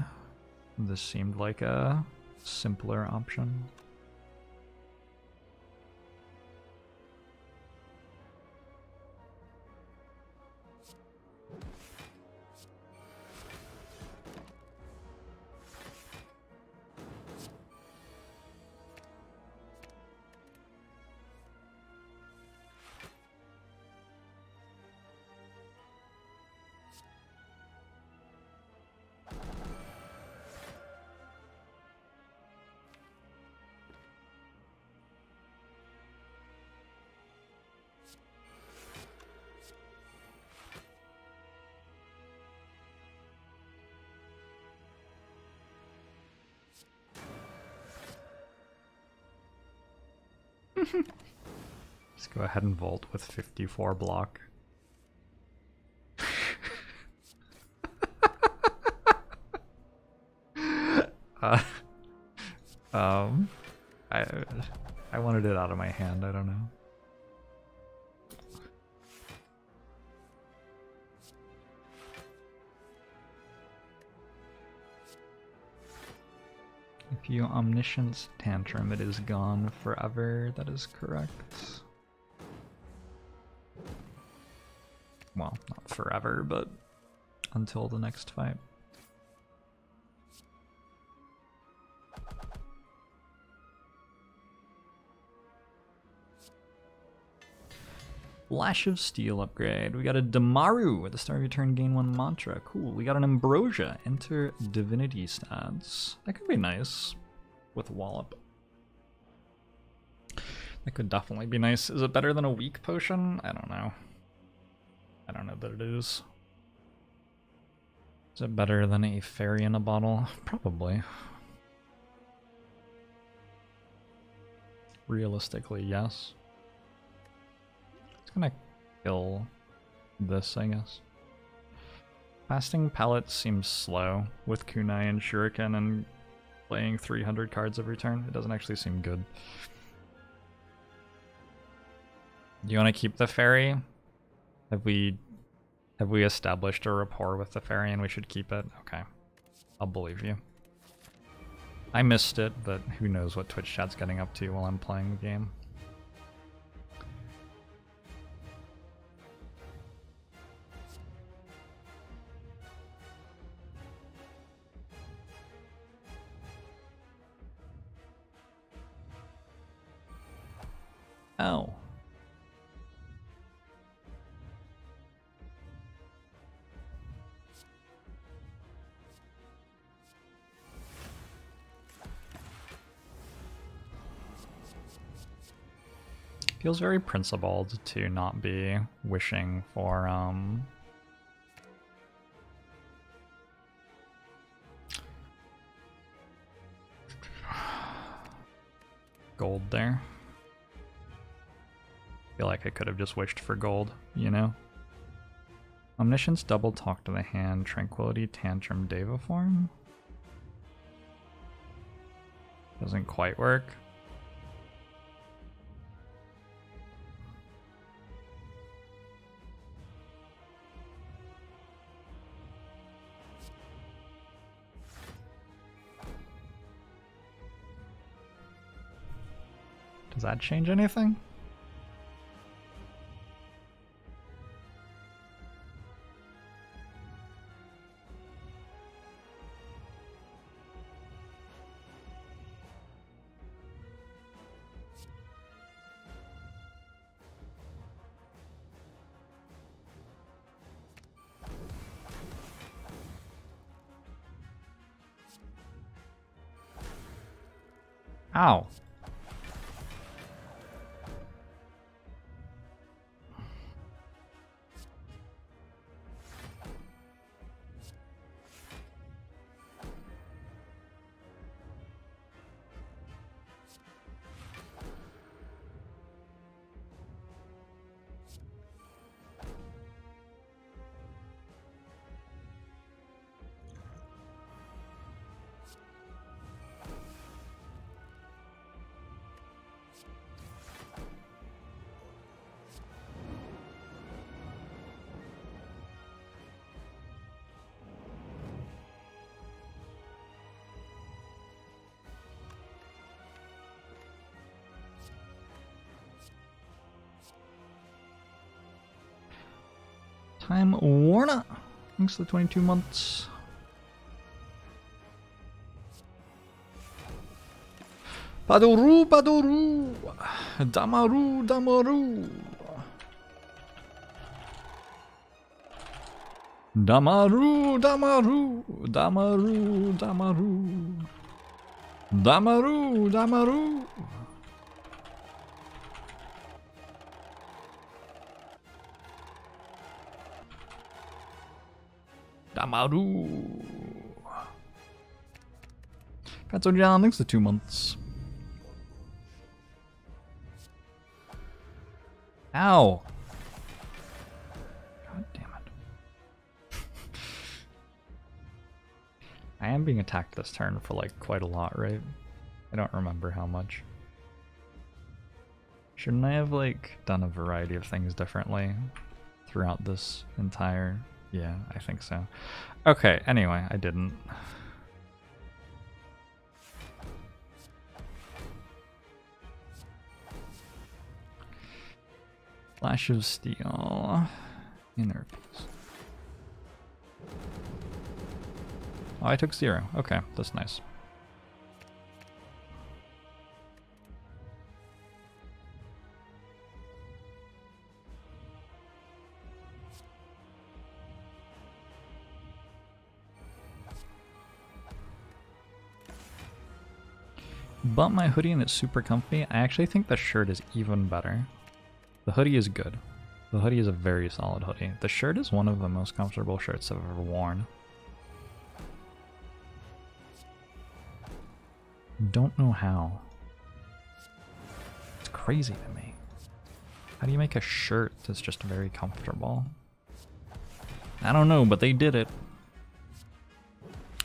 this seemed like a simpler option. Just go ahead and vault with 54 block. uh, um, I I wanted it out of my hand. I don't know. You omniscience tantrum, it is gone forever. That is correct. Well, not forever, but until the next fight. Flash of Steel upgrade. We got a Damaru at the start of your turn, gain one mantra. Cool. We got an Ambrosia. Enter Divinity stats. That could be nice with Wallop. That could definitely be nice. Is it better than a weak potion? I don't know. I don't know that it is. Is it better than a fairy in a bottle? Probably. Realistically, yes. It's gonna kill this, I guess. Fasting Pallet seems slow with Kunai and Shuriken and playing 300 cards every turn. It doesn't actually seem good. Do you want to keep the fairy? Have we have we established a rapport with the fairy and we should keep it? Okay. I'll believe you. I missed it, but who knows what Twitch chat's getting up to while I'm playing the game. Oh. Feels very principled to not be wishing for, um... Gold there. Feel like I could have just wished for gold, you know? Omniscience double talk to the hand, Tranquility Tantrum Deva form? Doesn't quite work. Does that change anything? Ow. Warner. Thanks for the 22 months. Padoru, Padoru. Damaru, Damaru. Damaru, Damaru, Damaru, Damaru. Damaru, Damaru. Damaru. That's only down to two months. Ow. God damn it. I am being attacked this turn for like quite a lot, right? I don't remember how much. Shouldn't I have like done a variety of things differently throughout this entire yeah, I think so. Okay, anyway, I didn't. Flash of Steel. Inner Peace. Oh, I took zero. Okay, that's nice. But my hoodie and it's super comfy. I actually think the shirt is even better. The hoodie is good. The hoodie is a very solid hoodie. The shirt is one of the most comfortable shirts I've ever worn. Don't know how. It's crazy to me. How do you make a shirt that's just very comfortable? I don't know, but they did it.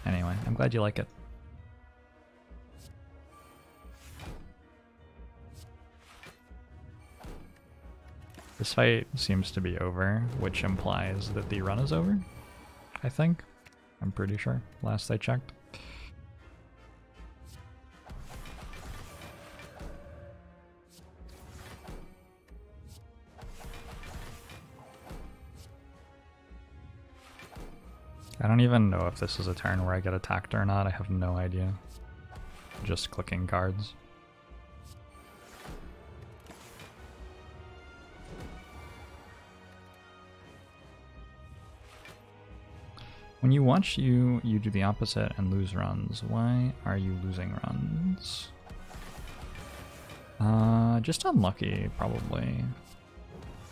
Anyway, I'm glad you like it. This fight seems to be over, which implies that the run is over, I think. I'm pretty sure, last I checked. I don't even know if this is a turn where I get attacked or not, I have no idea. Just clicking cards. When you watch you, you do the opposite and lose runs. Why are you losing runs? Uh, just unlucky, probably.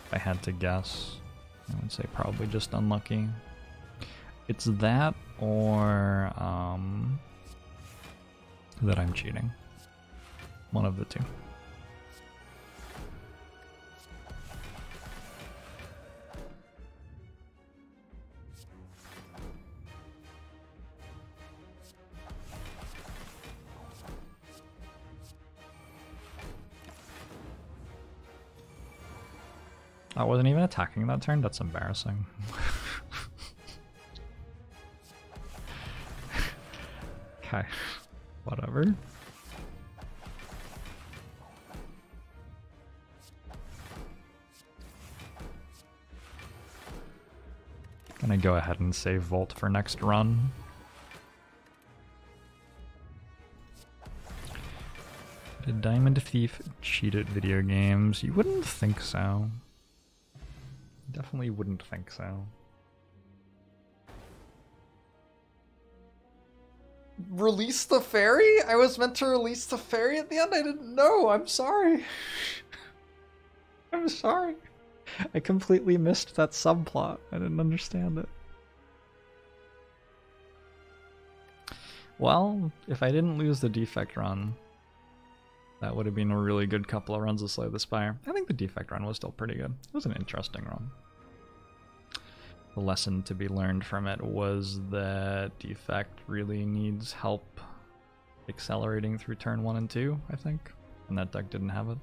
If I had to guess, I would say probably just unlucky. It's that or um, that I'm cheating. One of the two. I wasn't even attacking that turn? That's embarrassing. okay, whatever. Gonna go ahead and save Vault for next run. Did Diamond Thief cheat at video games? You wouldn't think so. Definitely wouldn't think so. Release the fairy? I was meant to release the fairy at the end? I didn't know. I'm sorry. I'm sorry. I completely missed that subplot. I didn't understand it. Well, if I didn't lose the defect run, that would have been a really good couple of runs of Slay the Spire. I think the defect run was still pretty good. It was an interesting run. The lesson to be learned from it was that defect really needs help accelerating through turn 1 and 2, I think. And that deck didn't have it.